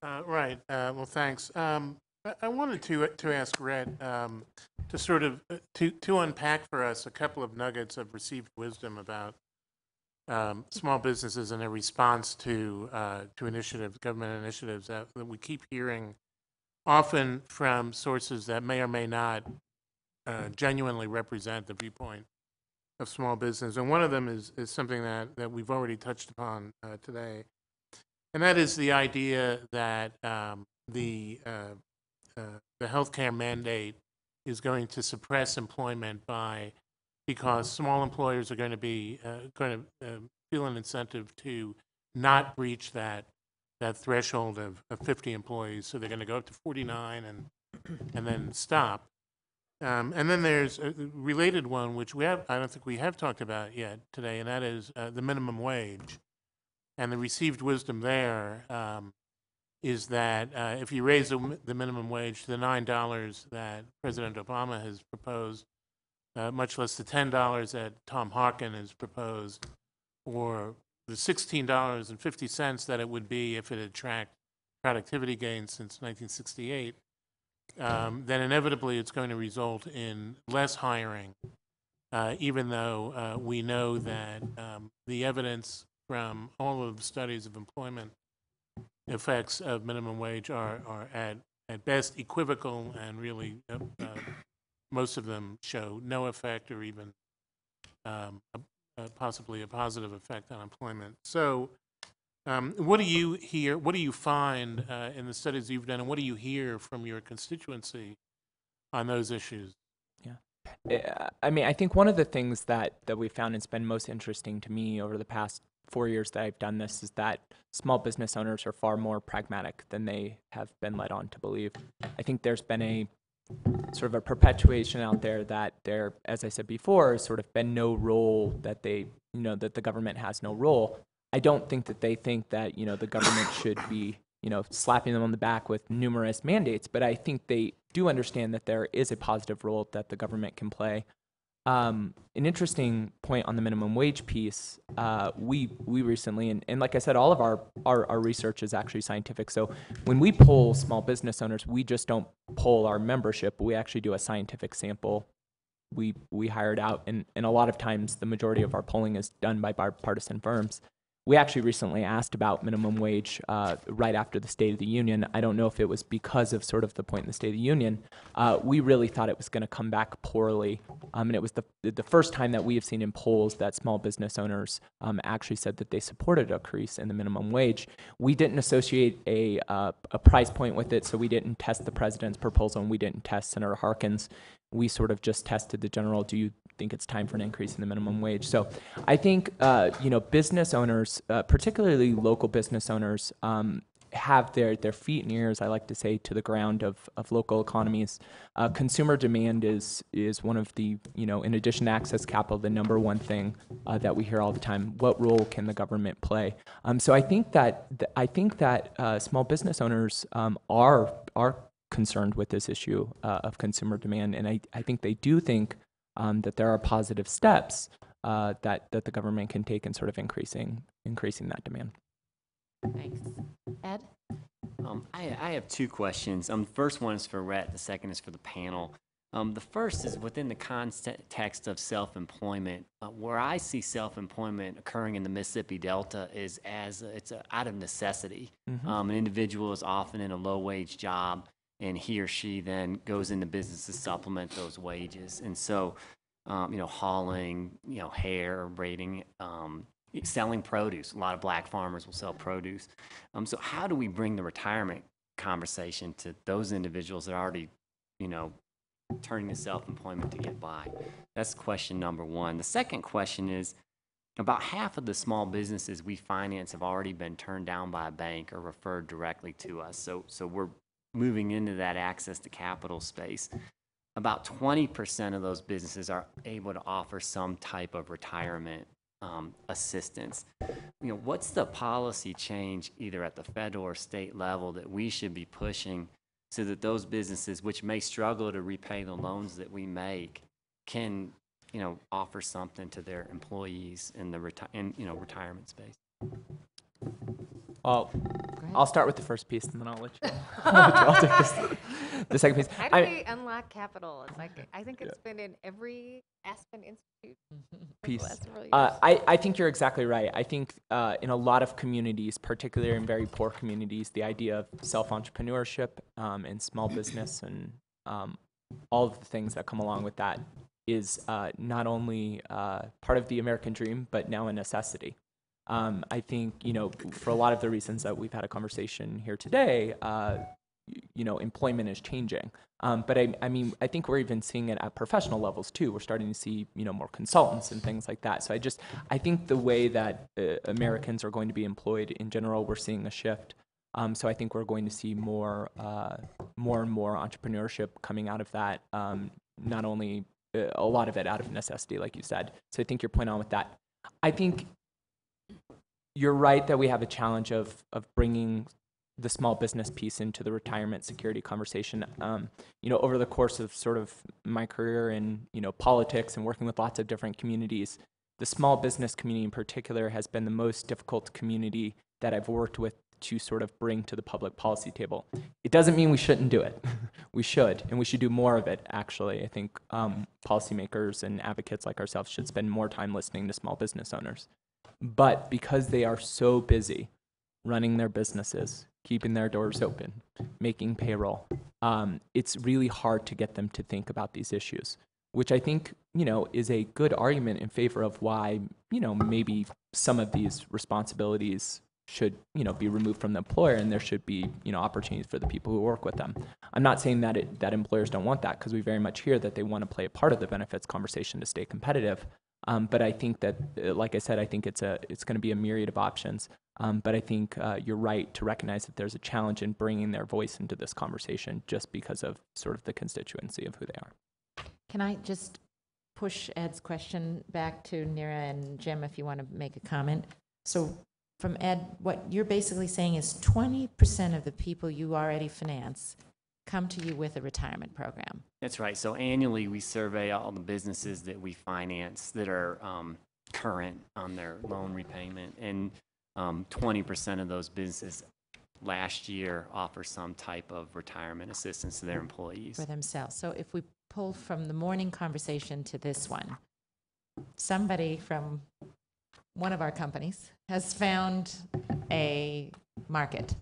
Uh, Right, uh, well, thanks. Um, I- I wanted to, to ask Rhett um, to sort of, uh, to, to unpack for us a couple of nuggets of received wisdom about um, small businesses and their response to, uh, to initiatives, government initiatives that that we keep hearing often from sources that may or may not uh, genuinely represent the viewpoint of small business. And one of them is, is something that, that we've already touched upon uh, today. And that is the idea that um, the uh, uh, the healthcare mandate is going to suppress employment by because small employers are going to be uh, going to uh, feel an incentive to not breach that that threshold of, of 50 employees, so they're going to go up to 49 and and then stop. Um, and then there's a related one, which we have I don't think we have talked about yet today, and that is uh, the minimum wage. And the received wisdom there um, is that uh, if you raise the, the minimum wage to the nine dollars that President Obama has proposed, uh, much less the ten dollars that Tom Harkin has proposed, or the sixteen dollars and fifty cents that it would be if it had tracked productivity gains since 1968, um, then inevitably it's going to result in less hiring, uh, even though uh, we know that um, the evidence from all of the studies of employment effects of minimum wage are, are at, at best equivocal and really, uh, uh, most of them show no effect or even um, a possibly a positive effect on employment. So, um, what do you hear? What do you find uh, in the studies you've done, and what do you hear from your constituency on those issues? Uh, I mean, I think one of the things that that we found has been most interesting to me over the past four years that I've done this is that small business owners are far more pragmatic than they have been led on to believe. I think there's been a sort of a perpetuation out there that there, as I said before, has sort of been no role that they, you know, that the government has no role. I don't think that they think that, you know, the government should be, you know, slapping them on the back with numerous mandates, but I think they do understand that there is a positive role that the government can play. Um, an interesting point on the minimum wage piece, uh, we we recently, and, and like I said, all of our, our, our research is actually scientific. So when we poll small business owners, we just don't poll our membership, we actually do a scientific sample. We we hired out, and, and a lot of times the majority of our polling is done by bipartisan firms. We actually recently asked about minimum wage uh, right after the State of the Union. I don't know if it was because of sort of the point in the State of the Union. Uh, we really thought it was going to come back poorly, um, and it was the the first time that we have seen in polls that small business owners um, actually said that they supported a increase in the minimum wage. We didn't associate a uh, a price point with it, so we didn't test the president's proposal, and we didn't test Senator Harkin's. We sort of just tested the general. Do you think it's time for an increase in the minimum wage? So I think uh, you know business owners, uh, particularly local business owners, um, have their, their feet and ears, I like to say, to the ground of, of local economies. Uh, consumer demand is is one of the you know, in addition to access capital, the number one thing uh, that we hear all the time. What role can the government play? Um, so I think that th- I think that uh, small business owners um, are are concerned with this issue uh, of consumer demand, and I, I think they do think um, that there are positive steps uh, that that the government can take in sort of increasing increasing that demand. Thanks. Ed? Um, I, I have two questions. Um, the first one is for Rhett, the second is for the panel. Um, the first is within the context of self-employment. Uh, where I see self-employment occurring in the Mississippi Delta is as a- it's a, out of necessity. Um, an individual is often in a low-wage job, and he or she then goes into business to supplement those wages. And so, um, you know, hauling, you know, hair, braiding, um, selling produce. A lot of black farmers will sell produce. Um, so how do we bring the retirement conversation to those individuals that are already, you know, turning to self-employment to get by? That's question number one. The second question is, about half of the small businesses we finance have already been turned down by a bank or referred directly to us. So, so we're moving into that access to capital space. About 20% of those businesses are able to offer some type of retirement um, assistance. You know, what's the policy change either at the federal or state level that we should be pushing so that those businesses, which may struggle to repay the loans that we make, can, you know, offer something to their employees in the reti- in, you know, retirement space? I'll. I'll start with the first piece, and then I'll let you. I'll, let you- I'll take this, the second piece. How do I- we unlock capital? It's like, I think it's been in every Aspen Institute. for the piece. last several Uh. I, I think you're exactly right. I think uh, in a lot of communities, particularly in very poor communities, the idea of self entrepreneurship um, and small business and um, all of the things that come along with that is uh, not only uh, part of the American dream, but now a necessity. Um, I think, you know, for a lot of the reasons that we've had a conversation here today, uh, you know, employment is changing. Um, but I, I mean, I think we're even seeing it at professional levels too. We're starting to see, you know, more consultants and things like that. So I just, I think the way that uh, Americans are going to be employed in general, we're seeing a shift. Um, so I think we're going to see more, uh, more and more entrepreneurship coming out of that. Um, not only uh, a lot of it out of necessity, like you said. So I think your point on with that. I think you're right that we have a challenge of of bringing the small business piece into the retirement security conversation. Um, you know, over the course of sort of my career in you know politics and working with lots of different communities, the small business community in particular has been the most difficult community that I've worked with to sort of bring to the public policy table. It doesn't mean we shouldn't do it. we should, and we should do more of it. Actually, I think um, policymakers and advocates like ourselves should spend more time listening to small business owners. But because they are so busy running their businesses, keeping their doors open, making payroll, um, it's really hard to get them to think about these issues, which I think, you know, is a good argument in favor of why, you know, maybe some of these responsibilities should, you know, be removed from the employer and there should be, you know, opportunities for the people who work with them. I'm not saying that it, that employers don't want that because we very much hear that they want to play a part of the benefits conversation to stay competitive. Um, but I think that, uh, like I said, I think it's a it's going to be a myriad of options. Um, but I think uh, you're right to recognize that there's a challenge in bringing their voice into this conversation just because of sort of the constituency of who they are. Can I just push Ed's question back to Neera and Jim if you want to make a comment? So from Ed, what you're basically saying is 20% of the people you already finance come to you with a retirement program. That's right. So annually, we survey all the businesses that we finance that are um, current on their loan repayment, and um, 20% of those businesses last year offer some type of retirement assistance to their employees. for themselves. So if we pull from the morning conversation to this one, somebody from one of our companies has found a market.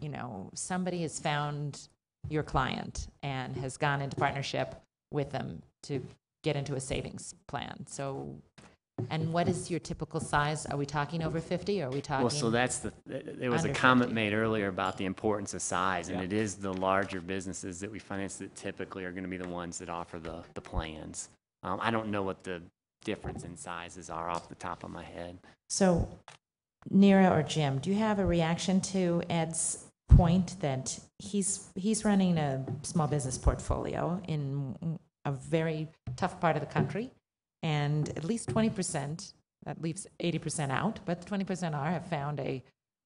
You know, somebody has found your client and has gone into partnership with them to get into a savings plan. So, and what is your typical size? Are we talking over 50 or are we talking? Well, so that's the, there was a Under comment 50. made earlier about the importance of size, and Yeah. it is the larger businesses that we finance that typically are going to be the ones that offer the, the plans. Um, I don't know what the difference in sizes are off the top of my head. So Neera or Jim, do you have a reaction to Ed's point that he's, he's running a small business portfolio in a very tough part of the country? And at least 20%, that leaves 80% out, but 20% are, have found a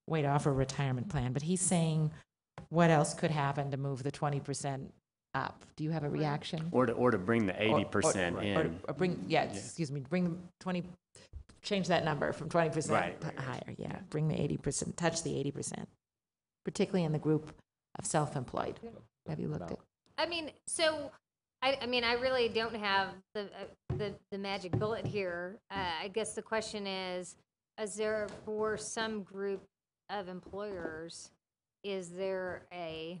way to offer a retirement plan. But he's saying, what else could happen to move the 20% up? Do you have a reaction? Or to, or to bring the Or- eighty or- percent or- in. Or bring, yeah, excuse me, bring 20, change that number from 20% Right, right, right. higher, yeah. Bring the 80%, touch the 80%, particularly in the group of self-employed. Have you looked at? I mean, so, I, I mean, I really don't have the, uh, the, the magic bullet here. Uh, I guess the question is, is there, for some group of employers, is there a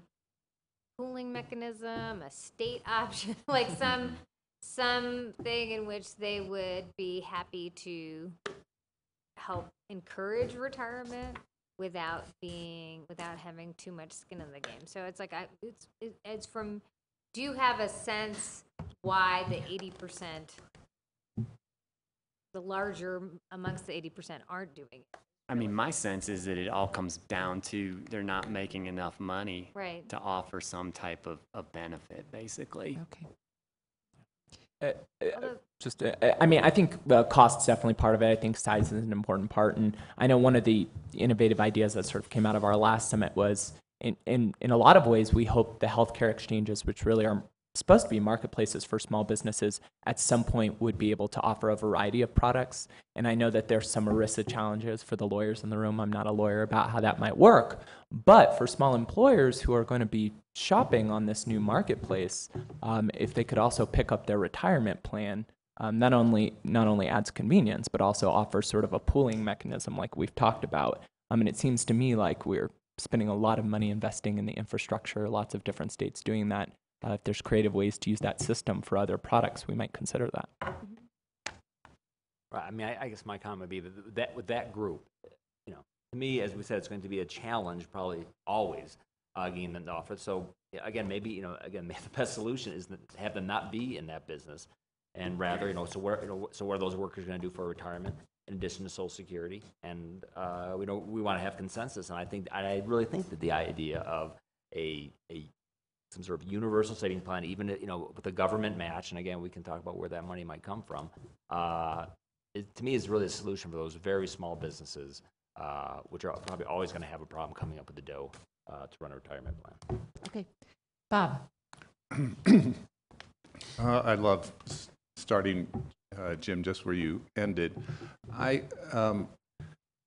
pooling mechanism, a state option, like some, something in which they would be happy to help encourage retirement without being, without having too much skin in the game. So it's like, I, it's, it- it's from, do you have a sense why the eighty percent, the larger amongst the eighty percent aren't doing it? I mean, my sense is that it all comes down to they're not making enough money Right. to offer some type of, of benefit, basically. Okay. Uh, uh, just, uh, I mean, I think the cost's definitely part of it. I think size is an important part. And I know one of the innovative ideas that sort of came out of our last summit was in, in, in a lot of ways, we hope the healthcare exchanges, which really are supposed to be marketplaces for small businesses, at some point would be able to offer a variety of products. And I know that there's some ERISA challenges for the lawyers in the room. I'm not a lawyer about how that might work. But for small employers who are going to be shopping on this new marketplace, um, if they could also pick up their retirement plan, um, not only not only adds convenience, but also offers sort of a pooling mechanism like we've talked about. I mean, it seems to me like we're spending a lot of money investing in the infrastructure. Lots of different states doing that. Uh, if there's creative ways to use that system for other products, we might consider that. Right, I mean, I, I guess my comment would be that, that with that group, you know, to me, as we said, it's going to be a challenge probably always uh, getting them to offer. So again, maybe you know, again, the best solution is to have them not be in that business, and rather, you know, so where, you know, so what are those workers going to do for retirement in addition to Social Security? And uh, we know we want to have consensus, and I think I really think that the idea of a a some sort of universal saving plan, even you know with a government match, and again, we can talk about where that money might come from. Uh, it, to me, is really a solution for those very small businesses, uh, which are probably always going to have a problem coming up with the dough uh, to run a retirement plan. Okay. Bob? Uh, I love starting, uh, Jim, just where you ended. I, um,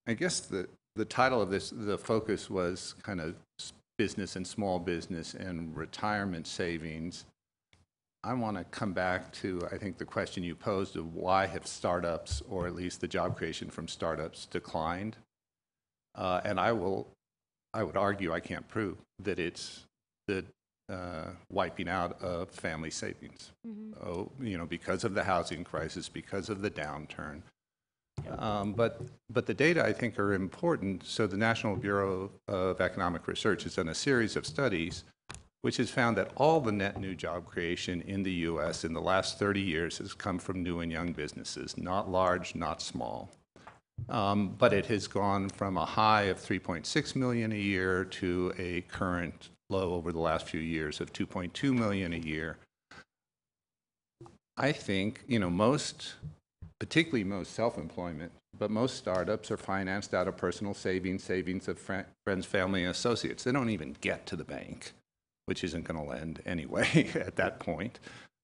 I guess the, the title of this, the focus was kind of s- business and small business and retirement savings. I want to come back to, I think, the question you posed of why have startups, or at least the job creation from startups, declined? Uh, And I will, I would argue, I can't prove, that it's the uh, wiping out of family savings. Oh, you know, because of the housing crisis, because of the downturn. Um, But, but the data, I think, are important. So the National Bureau of Economic Research has done a series of studies which has found that all the net new job creation in the U.S. in the last 30 years has come from new and young businesses, not large, not small. Um, But it has gone from a high of 3.6 million a year to a current low over the last few years of 2.2 million a year. I think, you know, most, particularly most self-employment, but most startups are financed out of personal savings, savings of fri- friends, family, and associates. They don't even get to the bank, which isn't going to lend anyway at that point.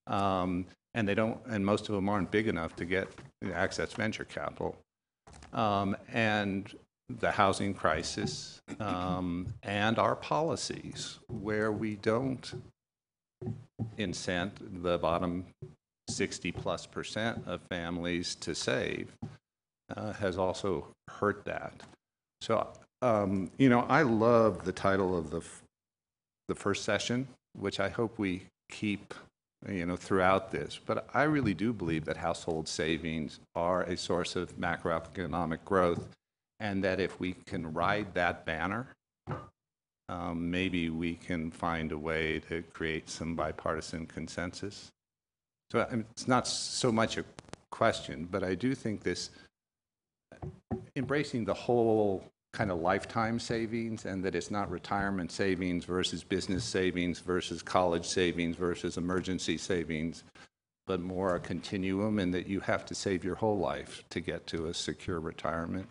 Um, and they don't, and most of them aren't big enough to get access venture capital. Um, and the housing crisis um, and our policies, where we don't incent the bottom 60 plus percent of families to save, uh, has also hurt that. So, um, you know, I love the title of the, the first session, which I hope we keep, you know, throughout this. But I really do believe that household savings are a source of macroeconomic growth, and that if we can ride that banner, um, maybe we can find a way to create some bipartisan consensus. So I mean, it's not so much a question, but I do think this embracing the whole kind of lifetime savings and that it's not retirement savings versus business savings versus college savings versus emergency savings, but more a continuum and that you have to save your whole life to get to a secure retirement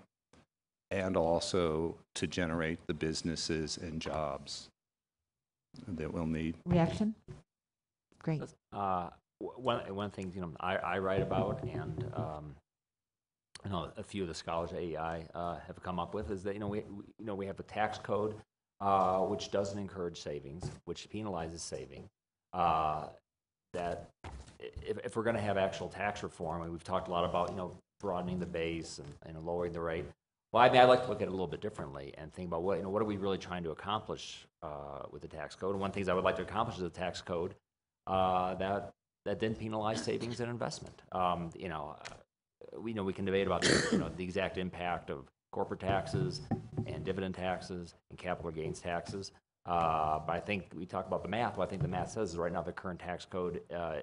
and also to generate the businesses and jobs that we'll need. Reaction? Great. Uh, w- one, one thing, you know, I, I write about and, um, I know a few of the scholars at AEI, uh, have come up with is that, you know, we, we- you know, we have a tax code, uh, which doesn't encourage savings, which penalizes saving. Uh, that if, if we're gonna have actual tax reform, and we've talked a lot about, you know, broadening the base and, and lowering the rate. Well, I mean, I'd like to look at it a little bit differently and think about what, you know, what are we really trying to accomplish, uh, with the tax code? And one of the things I would like to accomplish with the tax code uh, that that didn't penalize savings and investment. Um, you know, uh, we know we can debate about the, you know the exact impact of corporate taxes and dividend taxes and capital gains taxes. Uh, but I think we talk about the math. What I think the math says is right now the current tax code uh,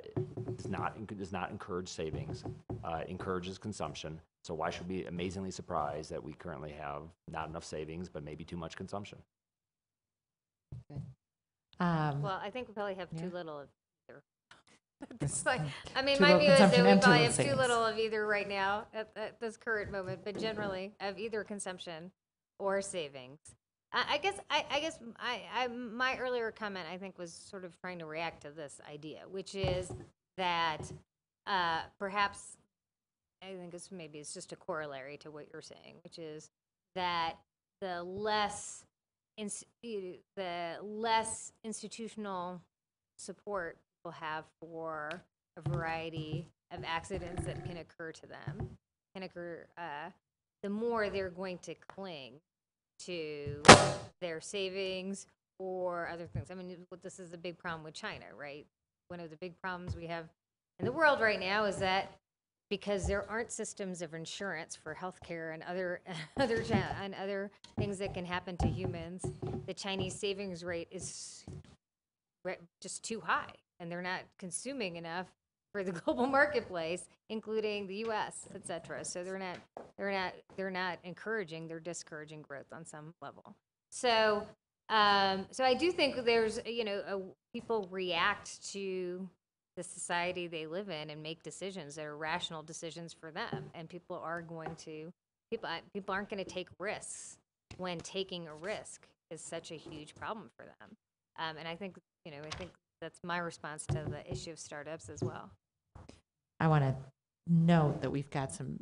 does not enc- does not encourage savings, uh, encourages consumption. So why should we be amazingly surprised that we currently have not enough savings, but maybe too much consumption? Um, Well, I think we probably have too little of either. It's like, I mean, too my view is that consumption we and too probably little have too savings. little of either right now at, at this current moment, but generally of either consumption or savings. I, I guess, I, I guess I, I, my earlier comment, I think, was sort of trying to react to this idea, which is that, uh, perhaps, I think it's, maybe it's just a corollary to what you're saying, which is that the less, ins- you- the less institutional support will have for a variety of accidents that can occur to them, can occur, uh, the more they're going to cling to their savings or other things. I mean, this is a big problem with China, right? One of the big problems we have in the world right now is that because there aren't systems of insurance for healthcare and other other and other things that can happen to humans, the Chinese savings rate is just too high, and they're not consuming enough for the global marketplace, including the U.S., et cetera. So they're not they're not they're not encouraging; they're discouraging growth on some level. So um, so I do think there's you know a, people react to the society they live in and make decisions that are rational decisions for them, and people are going to people people aren't going to take risks when taking a risk is such a huge problem for them. Um, and I think you know I think that's my response to the issue of startups as well. I want to note that we've got some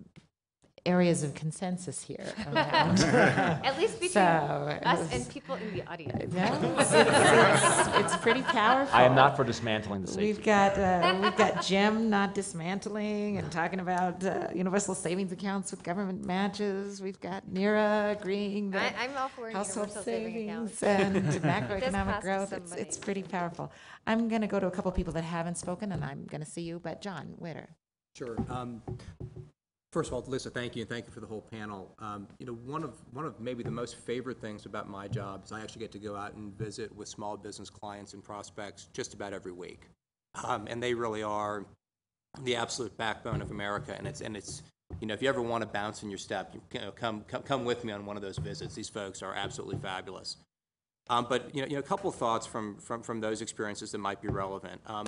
areas of consensus here. At least between So, us it and people in the audience. Yeah, it's, it's- it's pretty powerful. I am not for dismantling the safety. We've got, uh, we've got Jim not dismantling and talking about uh, universal savings accounts with government matches. We've got Neera agreeing I, that I'm all for household universal saving accounts. savings and macroeconomic growth. It's, it's pretty powerful. I'm going to go to a couple people that haven't spoken, and I'm going to see you, but John Witter. Sure. Um, First of all, Lisa, thank you, and thank you for the whole panel. Um, You know, one of, one of maybe the most favorite things about my job is I actually get to go out and visit with small business clients and prospects just about every week. Um, And they really are the absolute backbone of America, and it's, and it's, you know, if you ever want to bounce in your step, you know, come, come, come with me on one of those visits. These folks are absolutely fabulous. Um, but you know, you know, a couple thoughts from, from, from those experiences that might be relevant. Um,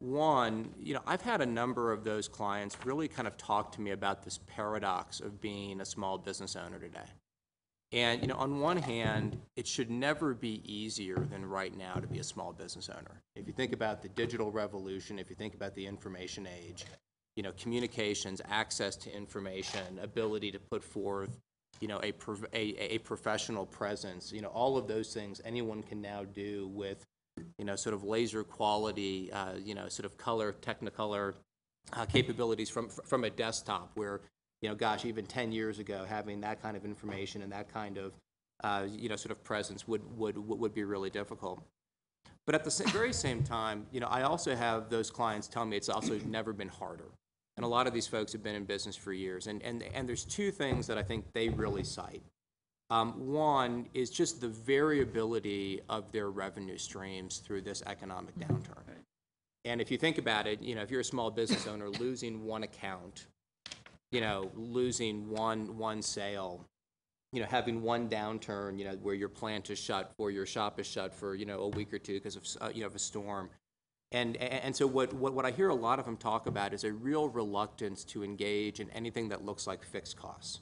one, you know, I've had a number of those clients really kind of talk to me about this paradox of being a small business owner today. And, you know, on one hand, it should never be easier than right now to be a small business owner. If you think about the digital revolution, if you think about the information age, you know, communications, access to information, ability to put forth, you know, a, a, a professional presence, you know, all of those things anyone can now do with, you know, sort of laser quality, uh, you know, sort of color, technicolor uh, capabilities from, from a desktop where, you know, gosh, even 10 years ago, having that kind of information and that kind of, uh, you know, sort of presence would, would, would be really difficult. But at the very same time, you know, I also have those clients tell me it's also never been harder. And a lot of these folks have been in business for years. And, and, and there's two things that I think they really cite. Um, one is just the variability of their revenue streams through this economic downturn. And if you think about it, you know, if you're a small business owner, losing one account you know, losing one, one sale, you know, having one downturn, you know, where your plant is shut or your shop is shut for, you know, a week or two because of, uh, you know, of a storm. And, and so what I hear a lot of them talk about is a real reluctance to engage in anything that looks like fixed costs.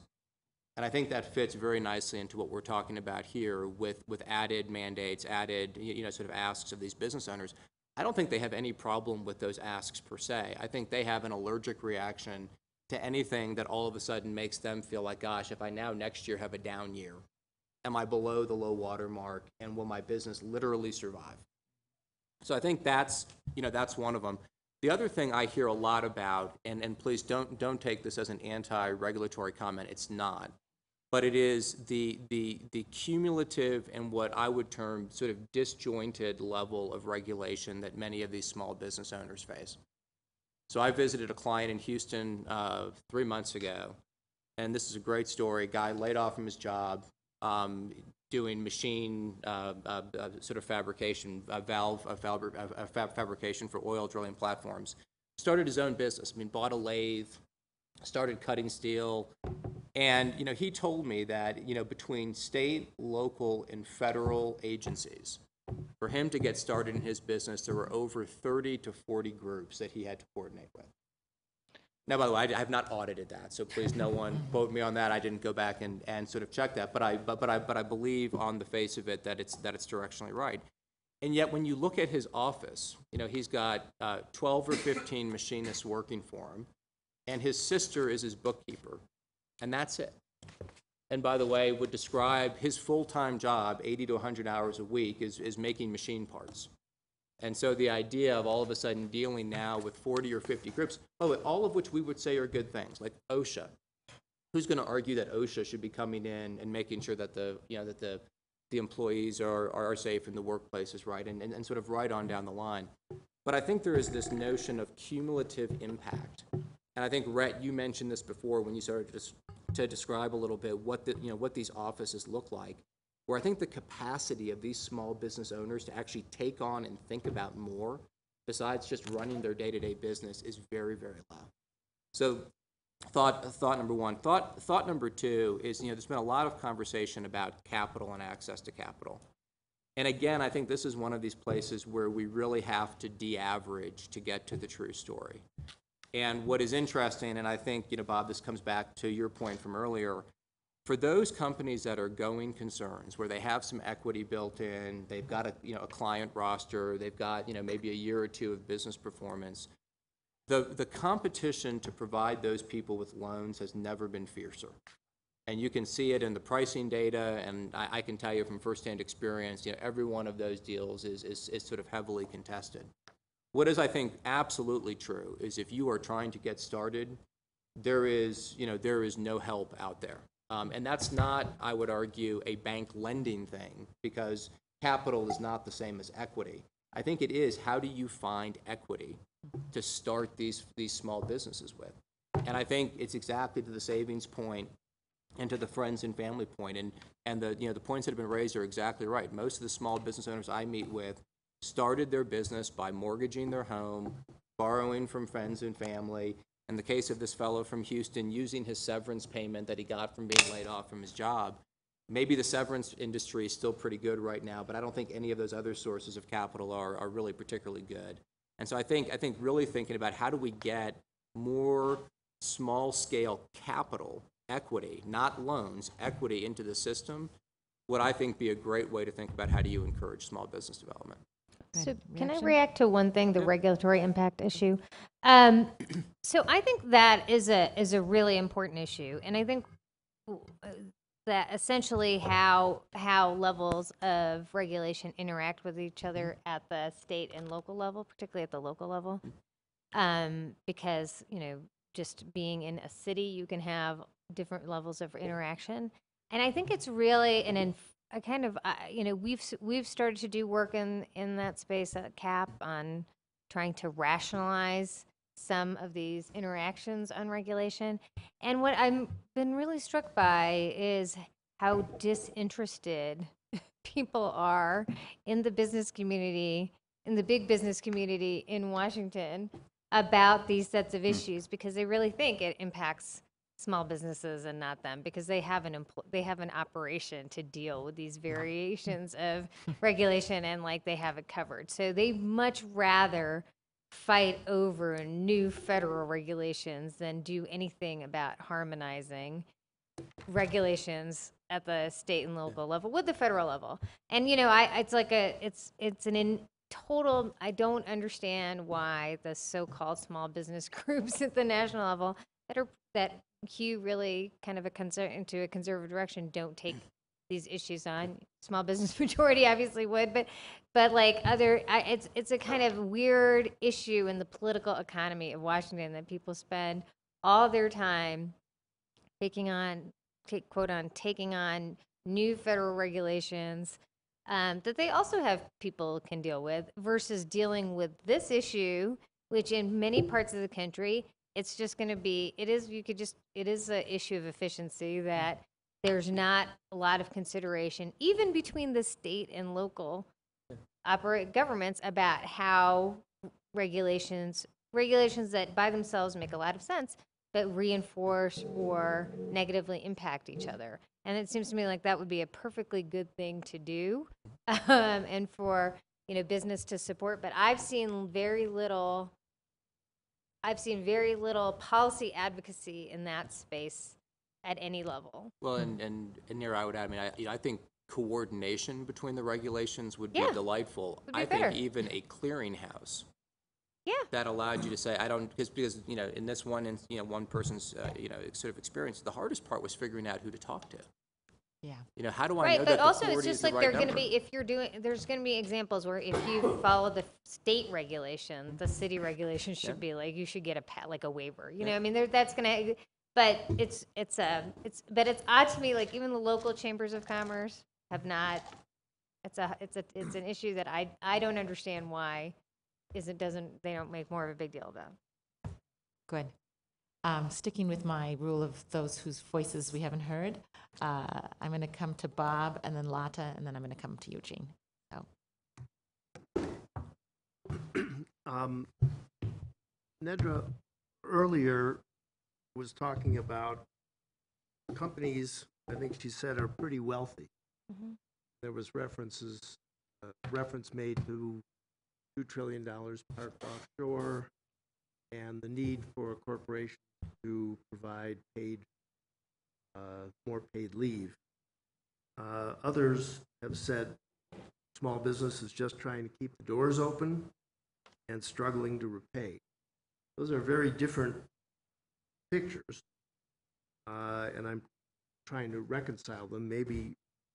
And I think that fits very nicely into what we're talking about here with, with added mandates, added, you know, sort of asks of these business owners. I don't think they have any problem with those asks per se. I think they have an allergic reaction to anything that all of a sudden makes them feel like, gosh, if I now next year have a down year, am I below the low water mark and will my business literally survive? So I think that's, you know, that's one of them. The other thing I hear a lot about, and, and please don't, don't take this as an anti-regulatory comment, it's not. But it is the, the, the cumulative and what I would term sort of disjointed level of regulation that many of these small business owners face. So I visited a client in Houston uh, three months ago, and this is a great story. Guy laid off from his job, um, doing machine uh, uh, uh, sort of fabrication, valve fabri- fab- fabrication for oil drilling platforms. Started his own business. I mean, bought a lathe, started cutting steel, and you know he told me that you know between state, local, and federal agencies, for him to get started in his business, there were over 30 to 40 groups that he had to coordinate with. Now, by the way, I I have not audited that, so please no one quote me on that. I didn't go back and, and sort of check that, but I, but, but I, but I believe on the face of it that it's, that it's directionally right. And yet, when you look at his office, you know, he's got uh, 12 or 15 machinists working for him, and his sister is his bookkeeper, and that's it. And by the way, would describe his full-time job, 80 to 100 hours a week, is, is making machine parts. And so the idea of all of a sudden dealing now with 40 or 50 groups, oh, all of which we would say are good things, like OSHA. Who's going to argue that OSHA should be coming in and making sure that the, you know, that the, the employees are, are safe and the workplace is right, and, and, and sort of right on down the line. But I think there is this notion of cumulative impact. And I think, Rhett, you mentioned this before when you started to, to describe a little bit what the, you know, what these offices look like where I think the capacity of these small business owners to actually take on and think about more besides just running their day-to-day business is very, very low. So thought, thought number one. Thought, thought number two is, you know, there's been a lot of conversation about capital and access to capital. And again, I think this is one of these places where we really have to de-average to get to the true story. And what is interesting, and I think, you know, Bob, this comes back to your point from earlier, for those companies that are going concerns, where they have some equity built in, they've got a, you know, a client roster, they've got, you know, maybe a year or two of business performance, the, the competition to provide those people with loans has never been fiercer. And you can see it in the pricing data, and I, I can tell you from firsthand experience, you know, every one of those deals is, is, is sort of heavily contested. What is, I think, absolutely true is if you are trying to get started, there is, you know, there is no help out there. Um, and that's not, I would argue, a bank lending thing because capital is not the same as equity. I think it is how do you find equity to start these, these small businesses with? And I think it's exactly to the savings point and to the friends and family point. And, and the, you know, the points that have been raised are exactly right. Most of the small business owners I meet with started their business by mortgaging their home, borrowing from friends and family. In the case of this fellow from Houston, using his severance payment that he got from being laid off from his job. Maybe the severance industry is still pretty good right now, but I don't think any of those other sources of capital are, are really particularly good. And so I think, I think really thinking about how do we get more small-scale capital, equity, not loans, equity into the system, would I think be a great way to think about how do you encourage small business development. So can I react to one thing, the regulatory impact issue? Um, so I think that is a, is a really important issue. And I think uh, that essentially how, how levels of regulation interact with each other at the state and local level, particularly at the local level. Um, because, you know, just being in a city, you can have different levels of interaction. And I think it's really an, a kind of, uh, you know, we've, s- we've started to do work in, in that space at CAP on trying to rationalize some of these interactions on regulation. And what I've been really struck by is how disinterested people are in the business community, in the big business community in Washington about these sets of issues because they really think it impacts small businesses and not them because they have an empl- they have an operation to deal with these variations of regulation and like they have it covered. So they much rather fight over new federal regulations than do anything about harmonizing regulations at the state and local level with the federal level. And you know, I it's like a it's it's an in total I don't understand why the so-called small business groups at the national level that are that Hugh really kind of a concern into a conservative direction don't take these issues on. Small business majority obviously would, but but like other I, it's it's a kind of weird issue in the political economy of Washington that people spend all their time taking on take quote on taking on new federal regulations um, that they also have people can deal with versus dealing with this issue which in many parts of the country it's just going to be it is you could just it is an issue of efficiency that there's not a lot of consideration even between the state and local operate governments about how regulations regulations that by themselves make a lot of sense but reinforce or negatively impact each other. And it seems to me like that would be a perfectly good thing to do um, and for you know business to support. But i've seen very little i've seen very little policy advocacy in that space at any level Well, and, and, and here I would add, I mean, I, you know, I think coordination between the regulations would be Yeah, delightful. would be I better. think even a clearinghouse yeah that allowed you to say, I don't, because, because, you know, in this one, in- you know, one person's, uh, you know, sort of experience, the hardest part was figuring out who to talk to. Yeah. You know, how do I know Right, that but the also it's 40 is just the like right they're gonna be, if you're doing, there's gonna be examples where if you follow the state regulation, the city regulation should be like, you should get a pa, like a waiver, you know, I mean, there, that's gonna, but it's, it's a, it's, but it's odd to me, like even the local chambers of commerce have not, it's a, it's a, it's an issue that I, I don't understand why is it doesn't, they don't make more of a big deal about. Good. Um, Sticking with my rule of those whose voices we haven't heard, uh, I'm going to come to Bob and then Lata, and then I'm going to come to Eugene. So, Um, Neera earlier was talking about companies, I think she said, are pretty wealthy. There was references, uh, reference made to two trillion dollars parked offshore and the need for a corporation to provide paid, uh, more paid leave. Uh, Others have said small business is just trying to keep the doors open and struggling to repay. Those are very different pictures, uh, and I'm trying to reconcile them. Maybe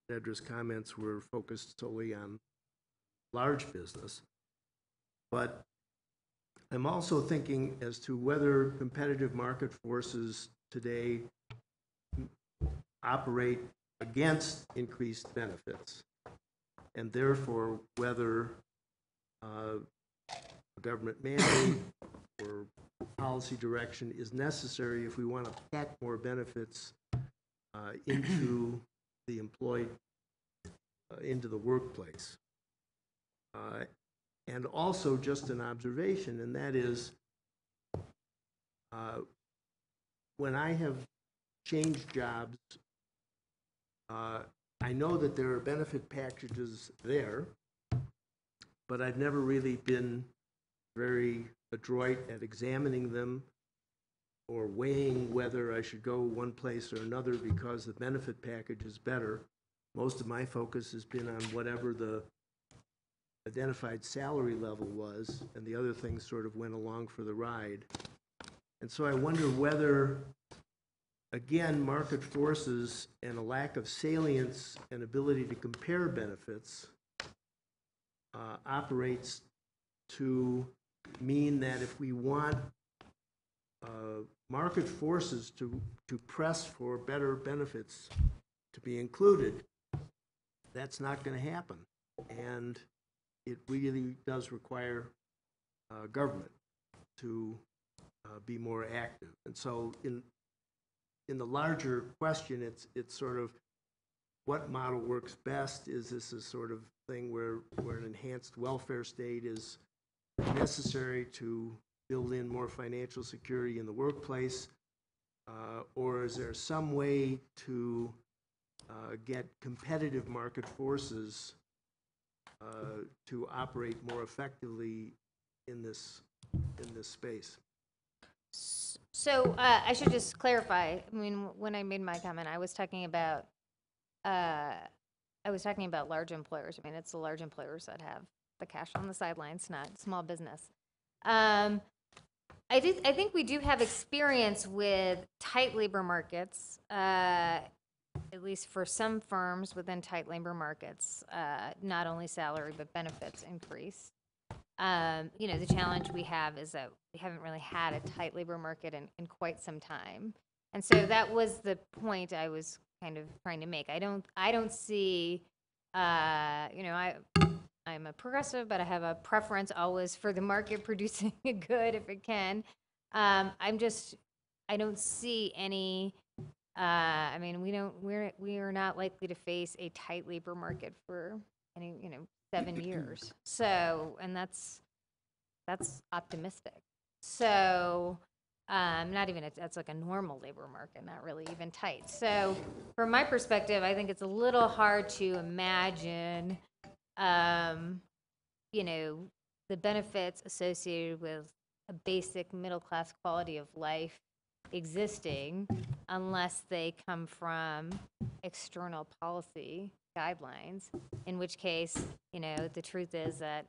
Neera's comments were focused solely on large business, but I'm also thinking as to whether competitive market forces today operate against increased benefits, and therefore whether uh, government mandate or policy direction is necessary if we want to pack more benefits uh, into the employed, uh, into the workplace. And also just an observation, and that is, uh, when I have changed jobs, uh, I know that there are benefit packages there, but I've never really been very adroit at examining them or weighing whether I should go one place or another because the benefit package is better. Most of my focus has been on whatever the identified salary level was, and the other things sort of went along for the ride. And so I wonder whether, again, market forces and a lack of salience and ability to compare benefits uh, operates to mean that if we want uh, market forces to, to press for better benefits to be included, that's not going to happen. And it really does require uh, government to uh, be more active. And so in, in the larger question, it's, it's sort of what model works best? Is this a sort of thing where, where an enhanced welfare state is necessary to build in more financial security in the workplace? Uh, Or is there some way to uh, get competitive market forces to operate more effectively in this, in this space? So uh, I should just clarify. I mean, when I made my comment, I was talking about, uh, I was talking about large employers. I mean, it's the large employers that have the cash on the sidelines, not small business. Um, I do. I think we do have experience with tight labor markets. Uh, at least for some firms within tight labor markets, uh, not only salary but benefits increase. Um, you know, the challenge we have is that we haven't really had a tight labor market in, in quite some time. And so that was the point I was kind of trying to make. I don't, I don't see, uh, you know, I, I'm a progressive, but I have a preference always for the market producing a good if it can. Um, I'm just, I don't see any, uh, I mean, we don't, we're, we are not likely to face a tight labor market for any, you know, seven years. So, and that's, that's optimistic. So, um, not even, a- that's like a normal labor market, not really even tight. So, from my perspective, I think it's a little hard to imagine, um, you know, the benefits associated with a basic middle-class quality of life existing unless they come from external policy guidelines, in which case, you know, the truth is that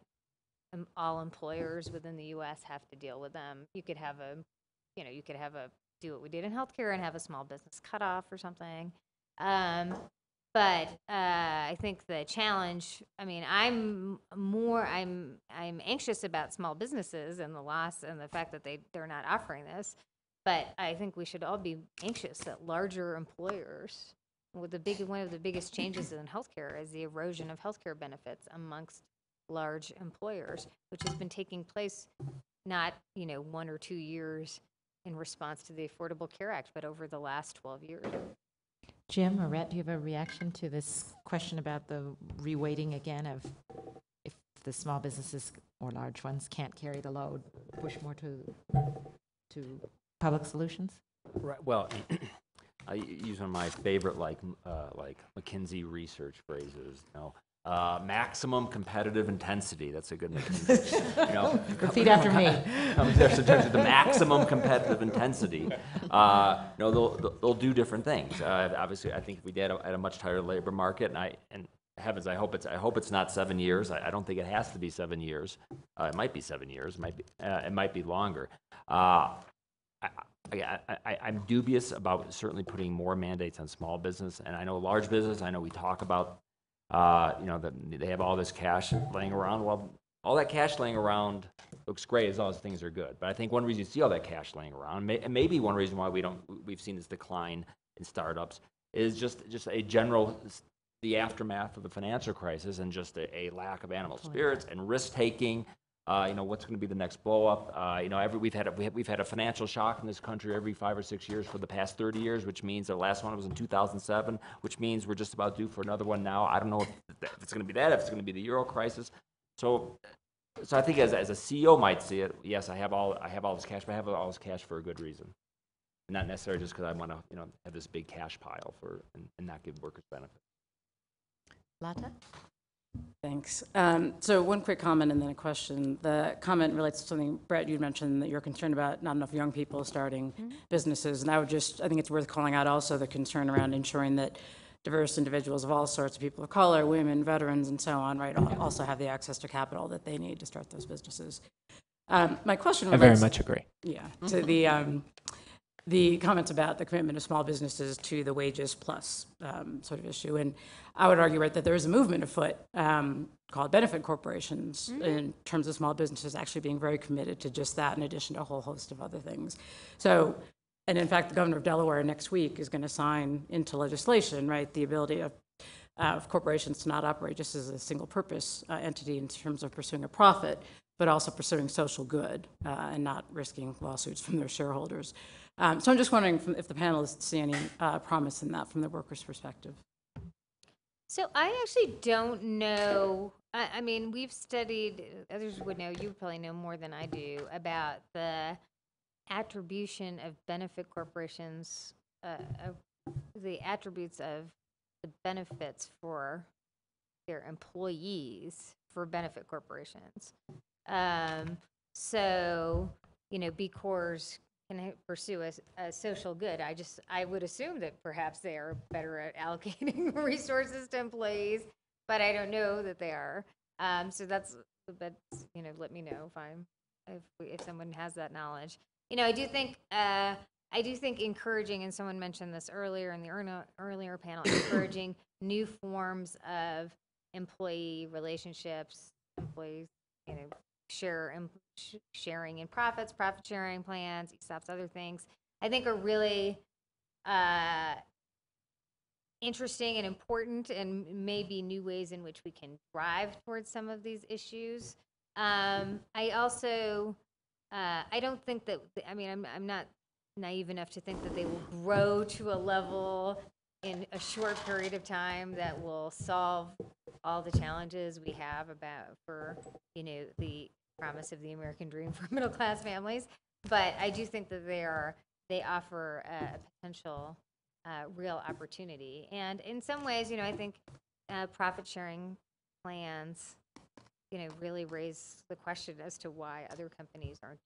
um, all employers within the US have to deal with them. You could have a, you know, you could have a, do what we did in healthcare and have a small business cutoff or something. Um, but uh, I think the challenge, I mean, I'm more, I'm, I'm anxious about small businesses and the loss and the fact that they, they're not offering this. But I think we should all be anxious that larger employers, with the big, one of the biggest changes in healthcare is the erosion of healthcare benefits amongst large employers, which has been taking place not, you know, one or two years in response to the Affordable Care Act, but over the last 12 years. Jim or Rhett, do you have a reaction to this question about the reweighting again of if the small businesses or large ones can't carry the load, push more to, to public solutions? Right, well, I use one of my favorite, like, uh, like McKinsey research phrases, you know, uh, maximum competitive intensity, that's a good McKinsey, you know. Repeat after me. There's in terms of the maximum competitive intensity, uh, you know, they'll, they'll- do different things. Uh, obviously, I think if we did at a much tighter labor market, and I, and heavens, I hope it's, I hope it's not seven years. I, I don't think it has to be seven years. Uh, it might be seven years, might be, uh, it might be longer. I, I, I, I'm dubious about certainly putting more mandates on small business, and I know large business, I know we talk about, uh, you know, that they have all this cash laying around. Well, all that cash laying around looks great as long as things are good. But I think one reason you see all that cash laying around, may, and maybe one reason why we don't, we've seen this decline in startups, is just, just a general, the aftermath of the financial crisis and just a, a lack of animal spirits and risk-taking. Uh, you know, what's going to be the next blow-up? Uh, you know, we've had, a, we have, we've had a financial shock in this country every five or six years for the past 30 years, which means the last one was in 2007, which means we're just about due for another one now. I don't know if, it's going to be that, if it's going to be the euro crisis. So, so I think as, as a CEO might see it, yes, I have all, I have all this cash, but I have all this cash for a good reason. Not necessarily just because I want to, you know, have this big cash pile for, and, and not give workers benefit. Lata? Thanks. Um, So one quick comment and then a question. The comment relates to something, Rhett, you mentioned that you're concerned about not enough young people starting businesses. And I would just, I think it's worth calling out also the concern around ensuring that diverse individuals of all sorts, of people of color, women, veterans, and so on, right, al- also have the access to capital that they need to start those businesses. Um, My question I very relates. much agree. Yeah, to the, um, the comments about the commitment of small businesses to the wages plus um, sort of issue. And I would argue, right, that there is a movement afoot um, called benefit corporations in terms of small businesses actually being very committed to just that in addition to a whole host of other things. So, and in fact, the governor of Delaware next week is going to sign into legislation, right, the ability of uh, of corporations to not operate just as a single purpose uh, entity in terms of pursuing a profit, but also pursuing social good uh, and not risking lawsuits from their shareholders. Um, so I'm just wondering from- if the panelists see any uh, promise in that from the workers' perspective. So I actually don't know. I, I mean, we've studied, others would know, you probably know more than I do about the attribution of benefit corporations, uh, of the attributes of the benefits for their employees for benefit corporations. Um, so, you know, B Corps can pursue a social good. I just, I would assume that perhaps they are better at allocating resources to employees, but I don't know that they are. Um, so that's, but, you know, let me know if I'm, if, if someone has that knowledge. You know, I do think, uh, I do think encouraging, and someone mentioned this earlier in the earno- earlier panel, encouraging new forms of employee relationships, employees, you know, share, em- sh- sharing in profits, profit sharing plans, ESOPs, other things, I think are really, uh, interesting and important and maybe new ways in which we can drive towards some of these issues. Um, I also, uh, I don't think that, I mean, I'm, I'm not naive enough to think that they will grow to a level in a short period of time that will solve all the challenges we have about for, you know, the promise of the American dream for middle-class families. But I do think that they are, they offer a potential uh, real opportunity. And in some ways, you know, I think uh, profit-sharing plans, you know, really raise the question as to why other companies aren't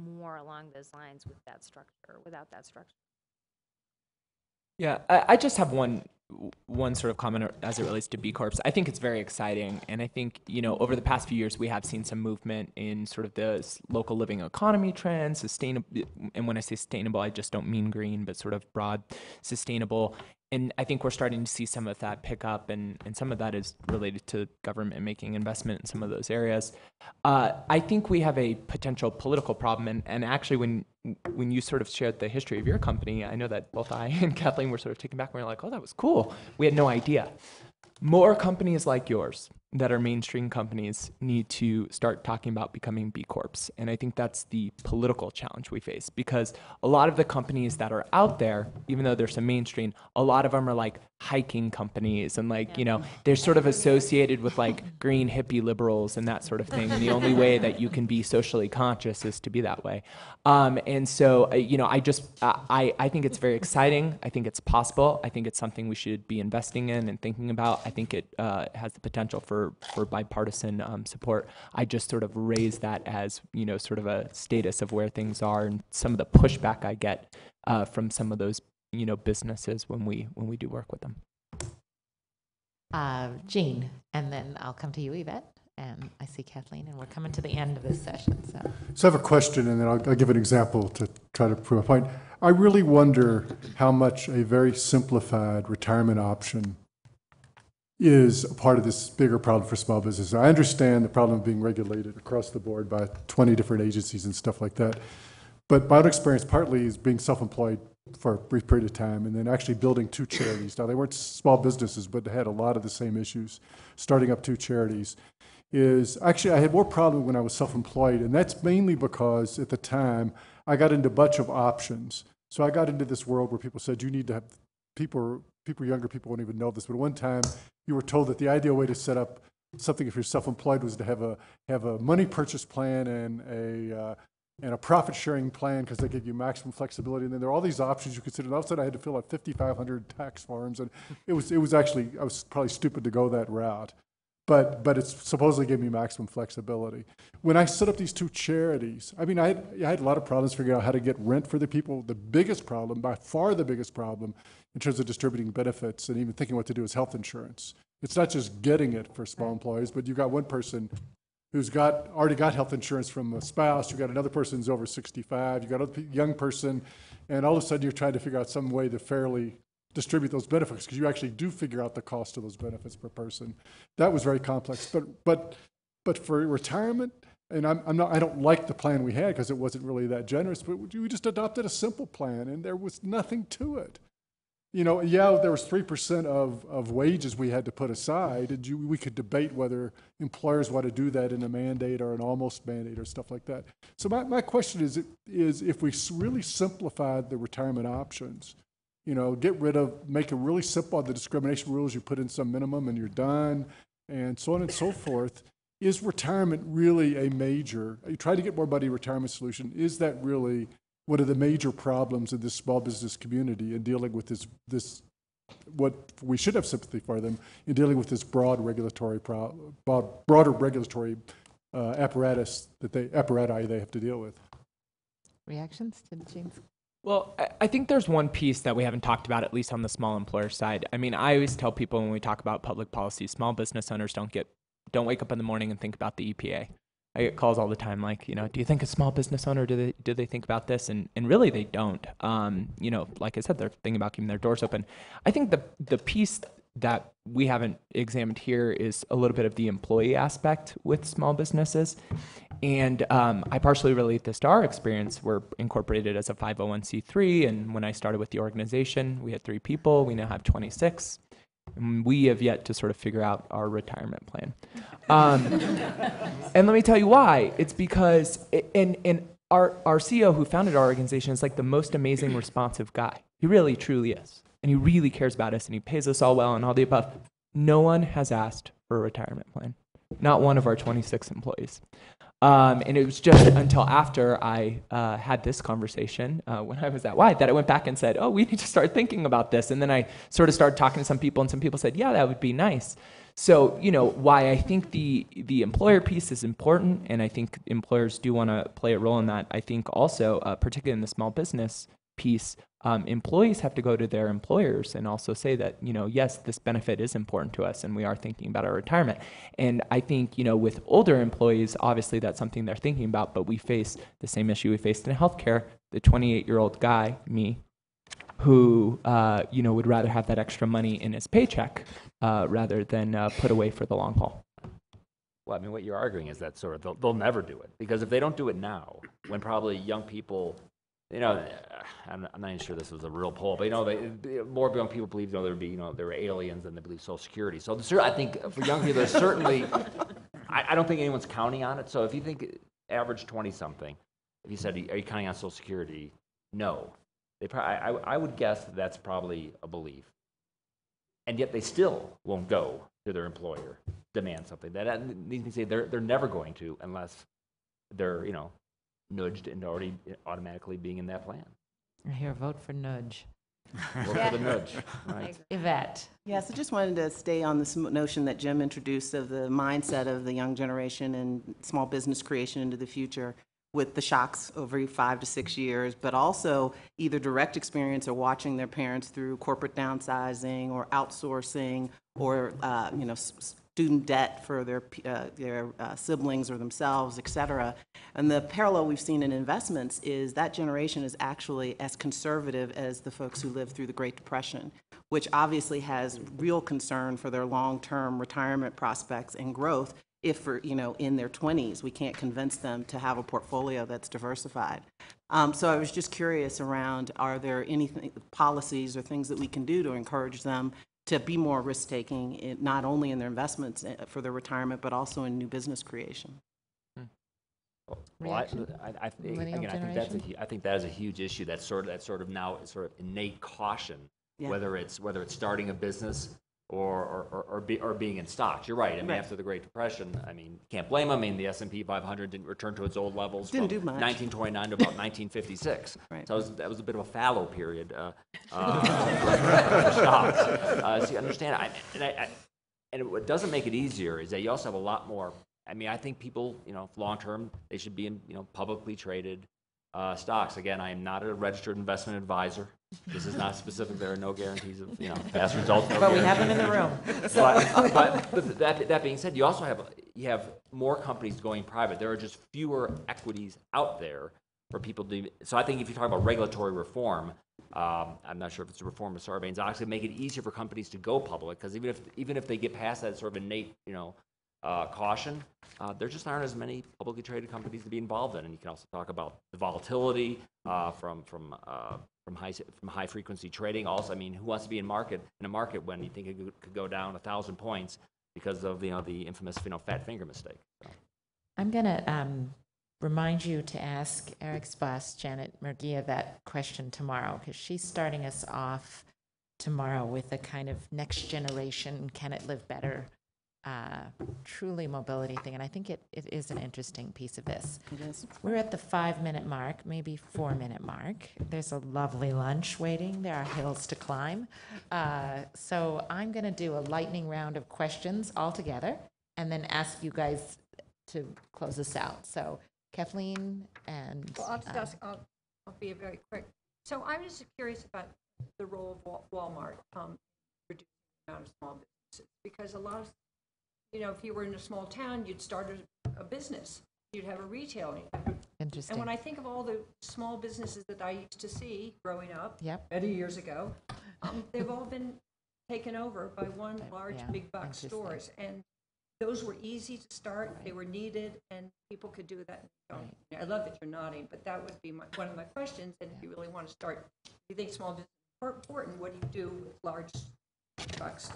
more along those lines with that structure, without that structure. Yeah, I, I just have one one sort of comment as it relates to B Corps. I think it's very exciting, and I think you know over the past few years we have seen some movement in sort of the local living economy trends, sustainable. And when I say sustainable, I just don't mean green, but sort of broad, sustainable. And I think we're starting to see some of that pick up, and, and some of that is related to government making investment in some of those areas. Uh, I think we have a potential political problem, and, and actually, when when you sort of shared the history of your company, I know that both I and Kathleen were sort of taken back. We were like, "Oh, that was cool. We had no idea." More companies like yours that our mainstream companies need to start talking about becoming B Corps. And I think that's the political challenge we face because a lot of the companies that are out there, even though they're some mainstream, a lot of them are like hiking companies and like, you know, they're sort of associated with like green hippie liberals and that sort of thing. And the only way that you can be socially conscious is to be that way. Um, and so, uh, you know, I just, uh, I, I think it's very exciting. I think it's possible. I think it's something we should be investing in and thinking about. I think it uh, has the potential for, for bipartisan um, support. I just sort of raise that as, you know, sort of a status of where things are and some of the pushback I get uh, from some of those, you know, businesses when we, when we do work with them. Uh, Jean, and then I'll come to you, Yvette. And I see Kathleen, and we're coming to the end of this session, so. So I have a question, and then I'll, I'll give an example to try to prove a point. I really wonder how much a very simplified retirement option is a part of this bigger problem for small businesses. I understand the problem of being regulated across the board by 20 different agencies and stuff like that. But my own experience partly is being self-employed for a brief period of time and then actually building two charities. Now, they weren't small businesses, but they had a lot of the same issues, starting up two charities is actually I had more problem when I was self-employed, and that's mainly because at the time I got into a bunch of options. So I got into this world where people said you need to have people people younger people won't even know this, but one time you were told that the ideal way to set up something if you're self-employed was to have a have a money purchase plan and a uh, and a profit sharing plan because they give you maximum flexibility. And then there are all these options you consider. And all of a sudden, I had to fill out 5,500 tax forms, and it was it was actually I was probably stupid to go that route but but it's supposedly gave me maximum flexibility. When I set up these two charities, I mean, I had, I had a lot of problems figuring out how to get rent for the people. The biggest problem, by far the biggest problem, in terms of distributing benefits and even thinking what to do is health insurance. It's not just getting it for small employees, but you've got one person who's got already got health insurance from a spouse. You've got another person who's over 65. You've got a young person, and all of a sudden you're trying to figure out some way to fairly distribute those benefits because you actually do figure out the cost of those benefits per person. That was very complex. But but but for retirement, and I'm, I'm not I don't like the plan we had because it wasn't really that generous. But we just adopted a simple plan, and there was nothing to it. You know, yeah, there was three percent of, of wages we had to put aside, and you, we could debate whether employers want to do that in a mandate or an almost mandate or stuff like that. So my, my question is, is if we really simplified the retirement options, you know, get rid of, make it really simple, the discrimination rules, you put in some minimum and you're done, and so on and so forth. is retirement really a major, you try to get more money retirement solution, is that really one are the major problems of this small business community in dealing with this, this, what we should have sympathy for them in dealing with this broad regulatory, pro, broad, broader regulatory uh, apparatus that they, apparati they have to deal with? Reactions to the James? Well, I- I think there's one piece that we haven't talked about, at least on the small employer side. I mean, I always tell people when we talk about public policy, small business owners don't get, don't wake up in the morning and think about the EPA. I get calls all the time, like, you know, do you think a small business owner do they do they think about this? And and really they don't. Um, you know, like I said, they're thinking about keeping their doors open. I think the the piece that we haven't examined here is a little bit of the employee aspect with small businesses. And um, I partially relate this to our experience. We're incorporated as a 501c3, and when I started with the organization, we had three people. We now have 26. And we have yet to sort of figure out our retirement plan. Um, and let me tell you why. It's because, and, and our, our CEO who founded our organization is like the most amazing, responsive guy. He really, truly is. And he really cares about us and he pays us all well and all the above. No one has asked for a retirement plan. Not one of our 26 employees. Um, and it was just until after I uh, had this conversation uh, when I was at White that I went back and said, "Oh, we need to start thinking about this." And then I sort of started talking to some people, and some people said, "Yeah, that would be nice." So you know why I think the the employer piece is important, and I think employers do want to play a role in that. I think also, uh, particularly in the small business piece, um, employees have to go to their employers and also say that you know yes this benefit is important to us and we are thinking about our retirement. And i think you know with older employees obviously that's something they're thinking about but we face the same issue we faced in healthcare. The 28 year old guy me who uh, you know would rather have that extra money in his paycheck uh, rather than uh, put away for the long haul. Well, I mean, what you're arguing is that sort of they'll, they'll never do it. Because if they don't do it now, when probably young people, you know, uh, I'm, I'm not even sure this was a real poll, but you know, they, more young people believe you know there would be you know there were aliens than they believe Social Security. So I think for young people, there's certainly, I, I don't think anyone's counting on it. So if you think average 20 something, if you said, are you counting on Social Security? No. They I, I would guess that that's probably a belief and yet they still won't go to their employer demand something. That means to say they're they're never going to unless they're you know nudged into already automatically being in that plan. I hear a vote for nudge. Work for the nudge, right? Yvette? Yes, I just wanted to stay on this m- notion that Jim introduced of the mindset of the young generation and small business creation into the future with the shocks over five to six years, but also either direct experience or watching their parents through corporate downsizing or outsourcing or, uh, you know, s- s- student debt for their, uh, their uh, siblings or themselves, et cetera. And the parallel we've seen in investments is that generation is actually as conservative as the folks who lived through the Great Depression, which obviously has real concern for their long-term retirement prospects and growth if, for, you know, in their 20s, we can't convince them to have a portfolio that's diversified. Um, So I was just curious around, are there any policies or things that we can do to encourage them to be more risk-taking, not only in their investments uh, for their retirement, but also in new business creation? Well, I, I, I think, Millennial again, I think that's a, hu- I think that is a huge issue. That's sort of that sort of now sort of innate caution, Yeah. whether it's whether it's starting a business or or, or, be, or being in stocks. You're right. I mean, Right. after the Great Depression, I mean, can't blame them. I mean, the S and P 500 didn't return to its old levels Didn't from do much. 1929 to about 1956. Right. So it was, that was a bit of a fallow period uh, uh, stocks. Uh, so you understand, I, and I, I, and what doesn't make it easier is that you also have a lot more. I mean, I think people, you know, long term, they should be in, you know, publicly traded uh, stocks. Again, I am not a registered investment advisor. This is not specific. There are no guarantees of, you know, past results. no But we have them in the room. But, but, but that, that being said, you also have, you have more companies going private. There are just fewer equities out there for people to, so I think if you talk about regulatory reform, um, I'm not sure if it's a reform of Sarbanes-Oxley, make it easier for companies to go public, because even if, even if they get past that sort of innate, you know, uh, caution, uh, there just aren't as many publicly traded companies to be involved in. And you can also talk about the volatility uh, from, from, uh, from high, from high frequency trading. Also, I mean, who wants to be in market, in a market when you think it could- go down a thousand points because of, you know, the infamous, you know, fat finger mistake? So. I'm going to um, remind you to ask Eric's boss, Janet Murguía, that question tomorrow, because she's starting us off tomorrow with a kind of next generation, can it live better uh, truly mobility thing, and I think it, it is an interesting piece of this. It is. We're at the five-minute mark, maybe four-minute mark. There's a lovely lunch waiting. There are hills to climb. Uh, So I'm going to do a lightning round of questions all together, and then ask you guys to close us out. So Kathleen and. Well, I'll just uh, ask, I'll, I'll be very quick. So I'm just curious about the role of Walmart, um, reducing the amount of small businesses. Because a lot of, you know, if you were in a small town, you'd start a, a business. You'd have a retail. you'd have a- And when I think of all the small businesses that I used to see growing up, Yep. many years ago, um, they've all been taken over by one large yeah, big box stores. And those were easy to start, they were needed, and people could do that. So, I love that you're nodding, but that would be my, one of my questions, and if you really want to start, if you think small business is important, what do you do with large box?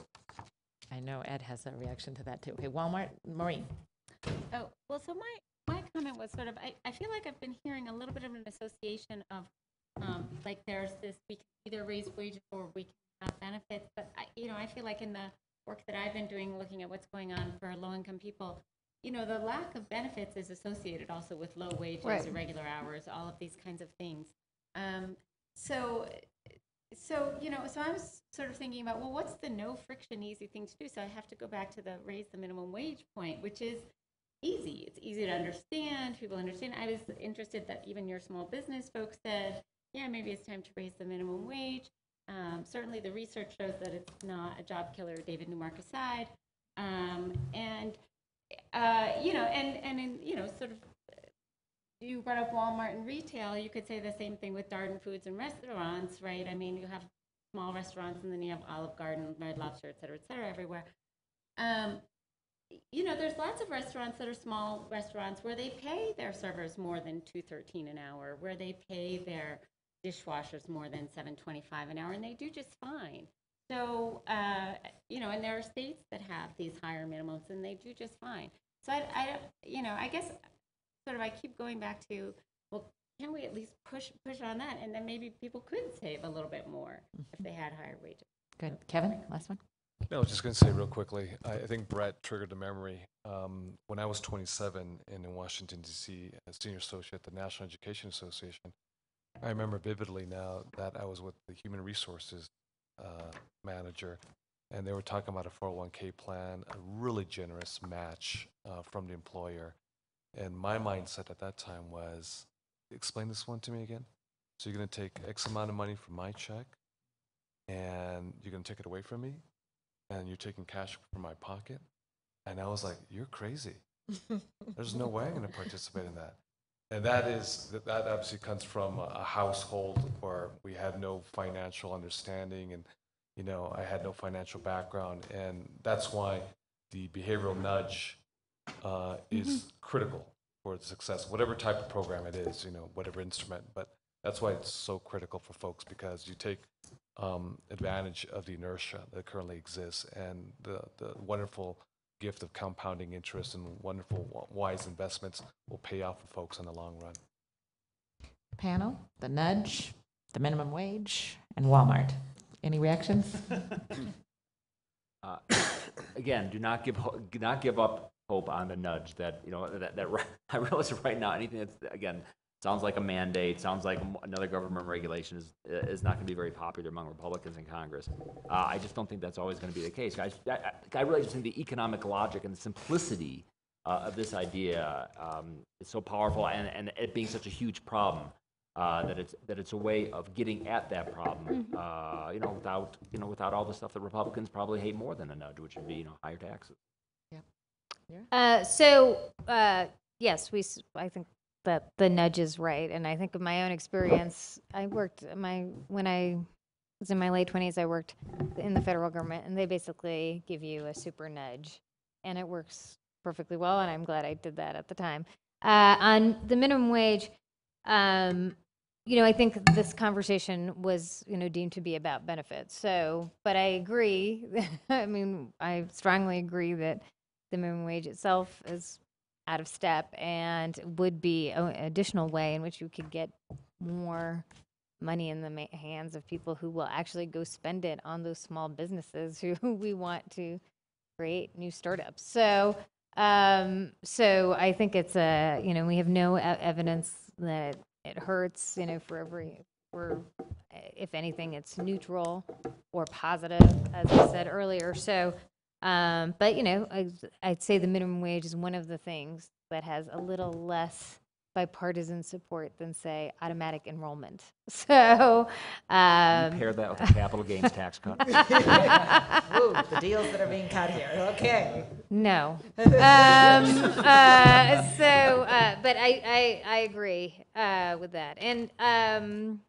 I know Ed has a reaction to that too. Okay, Walmart, Maureen. Oh, well, so my, my comment was sort of, I, I feel like I've been hearing a little bit of an association of, um, like there's this, we can either raise wages or we can have benefits, but I, you know, I feel like in the work that I've been doing, looking at what's going on for low-income people, you know, the lack of benefits is associated also with low wages, Right. irregular hours, all of these kinds of things. Um, so, so, you know, so I was sort of thinking about, well, what's the no friction, easy thing to do? So I have to go back to the raise the minimum wage point, which is easy. It's easy to understand. People understand. I was interested that even your small business folks said, yeah, maybe it's time to raise the minimum wage. Um, certainly, the research shows that it's not a job killer, David Neumark aside. Um, and, uh, you know, and, and in, you know, sort of you brought up Walmart and retail, you could say the same thing with Darden Foods and restaurants, right? I mean, you have small restaurants and then you have Olive Garden, Red Lobster, et cetera, et cetera, everywhere. Um, you know, there's lots of restaurants that are small restaurants where they pay their servers more than two thirteen an hour, where they pay their dishwashers more than seven twenty-five an hour, and they do just fine. So, uh, you know, and there are states that have these higher minimums, and they do just fine. So I, I, don't- you know, I guess sort of I keep going back to, well, can we at least push push on that, and then maybe people could save a little bit more if they had higher wages. Good. Kevin, last one. No, I was just going to say real quickly, I, I think Rhett triggered a memory. Um, when I was 27 and in Washington, D.C., as senior associate at the National Education Association, I remember vividly now that I was with the human resources uh, manager, and they were talking about a 401k plan, a really generous match uh, from the employer. And my mindset at that time was explain this one to me again. So you're going to take X amount of money from my check, and you're going to take it away from me? and you're taking cash from my pocket. And I was like, you're crazy. There's no way I'm going to participate in that. And that is, that that obviously comes from a a household where we had no financial understanding and, you know, I had no financial background. And that's why the behavioral nudge uh, is critical for the success, whatever type of program it is, you know, whatever instrument. But that's why it's so critical for folks because you take um, advantage of the inertia that currently exists and the, the wonderful gift of compounding interest and wonderful wise investments will pay off for folks in the long run. Panel, the nudge, the minimum wage, and Walmart. Any reactions? Uh, again, do not give do not give up hope on the nudge that you know that, that I realize right now anything that's again sounds like a mandate, sounds like another government regulation is is not going to be very popular among Republicans in Congress. Uh, I just don't think that's always going to be the case, guys. I, I, I really just think the economic logic and the simplicity uh, of this idea um, is so powerful, and, and it being such a huge problem. Uh, that it's that it's a way of getting at that problem, uh, you know, without you know, without all the stuff that Republicans probably hate more than a nudge, which would be you know higher taxes. Uh, so, uh, yes, we, I think that the nudge is right. And I think of my own experience, I worked my, when I was in my late twenties, I worked in the federal government and they basically give you a super nudge and it works perfectly well. And I'm glad I did that at the time. Uh, on the minimum wage, um, you know, I think this conversation was, you know, deemed to be about benefits. So, but I agree. I mean, I strongly agree that the minimum wage itself is out of step and would be an additional way in which you could get more money in the ma- hands of people who will actually go spend it on those small businesses who we want to create new startups. So, um, so I think it's a, you know, we have no e- evidence that it hurts, you know, for every, for, if anything, it's neutral or positive, as I said earlier. So, um, but, you know, I, I'd say the minimum wage is one of the things that has a little less bipartisan support than, say, automatic enrollment. So, um, Pair that with the capital gains tax cut. Ooh, the deals that are being cut here, okay. No. Um, uh, so, uh, but I, I, I agree uh, with that. And, um,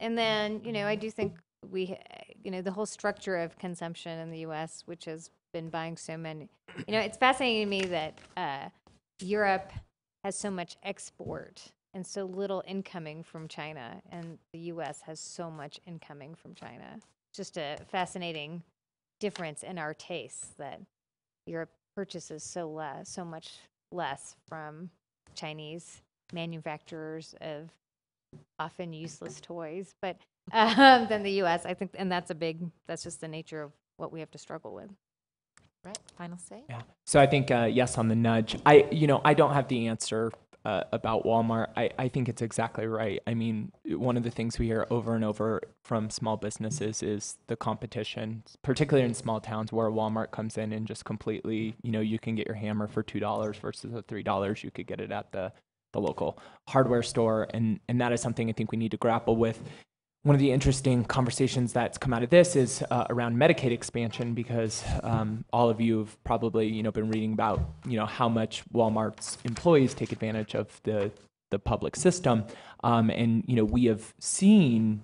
and then, you know, I do think we, you know, the whole structure of consumption in the U.S., which has been buying so many, you know, it's fascinating to me that uh, Europe has so much export and so little incoming from China, and the U.S. has so much incoming from China. Just a fascinating difference in our tastes that Europe purchases so less, so much less from Chinese manufacturers of often useless toys, but um, than the U.S. I think, and that's a big. That's just the nature of what we have to struggle with. Right, final say? Yeah. So I think uh, yes on the nudge. I you know I don't have the answer uh, about Walmart. I, I think it's exactly right. I mean, one of the things we hear over and over from small businesses is the competition, particularly in small towns where Walmart comes in and just completely you know you can get your hammer for two dollars versus the three dollars you could get it at the the local hardware store, and and that is something I think we need to grapple with one of the interesting conversations that's come out of this is uh, around Medicaid expansion because um, all of you have probably you know been reading about you know how much Walmart's employees take advantage of the the public system, um, and you know we have seen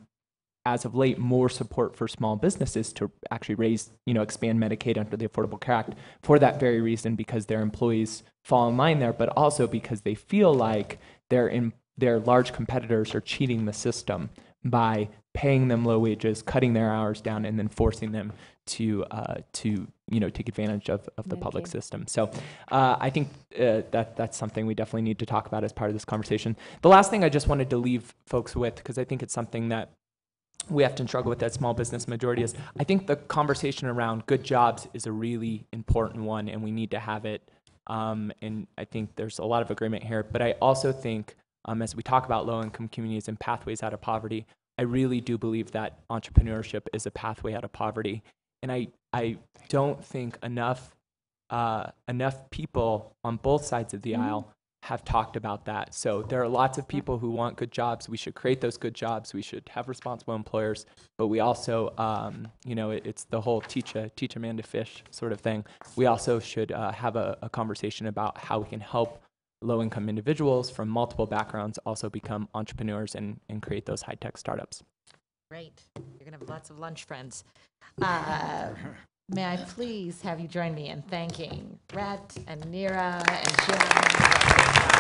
as of late more support for small businesses to actually raise you know expand Medicaid under the Affordable Care Act for that very reason because their employees fall in line there, but also because they feel like their in, their large competitors are cheating the system by paying them low wages, cutting their hours down, and then forcing them to uh, to you know take advantage of, of the public system. So uh, I think uh, that that's something we definitely need to talk about as part of this conversation. The last thing I just wanted to leave folks with because I think it's something that we often struggle with that small business majority is I think the conversation around good jobs is a really important one, and we need to have it. Um, and I think there's a lot of agreement here. But I also think, um, as we talk about low income communities and pathways out of poverty, I really do believe that entrepreneurship is a pathway out of poverty. And I, I don't think enough, uh, enough people on both sides of the aisle have talked about that. So there are lots of people who want good jobs. We should create those good jobs. We should have responsible employers. But we also, um, you know, it, it's the whole teach a teach a man to fish sort of thing. We also should uh, have a, a conversation about how we can help low-income individuals from multiple backgrounds also become entrepreneurs and, and create those high-tech startups. Great. You're going to have lots of lunch friends. Uh, May I please have you join me in thanking Rhett and Neera and Jim?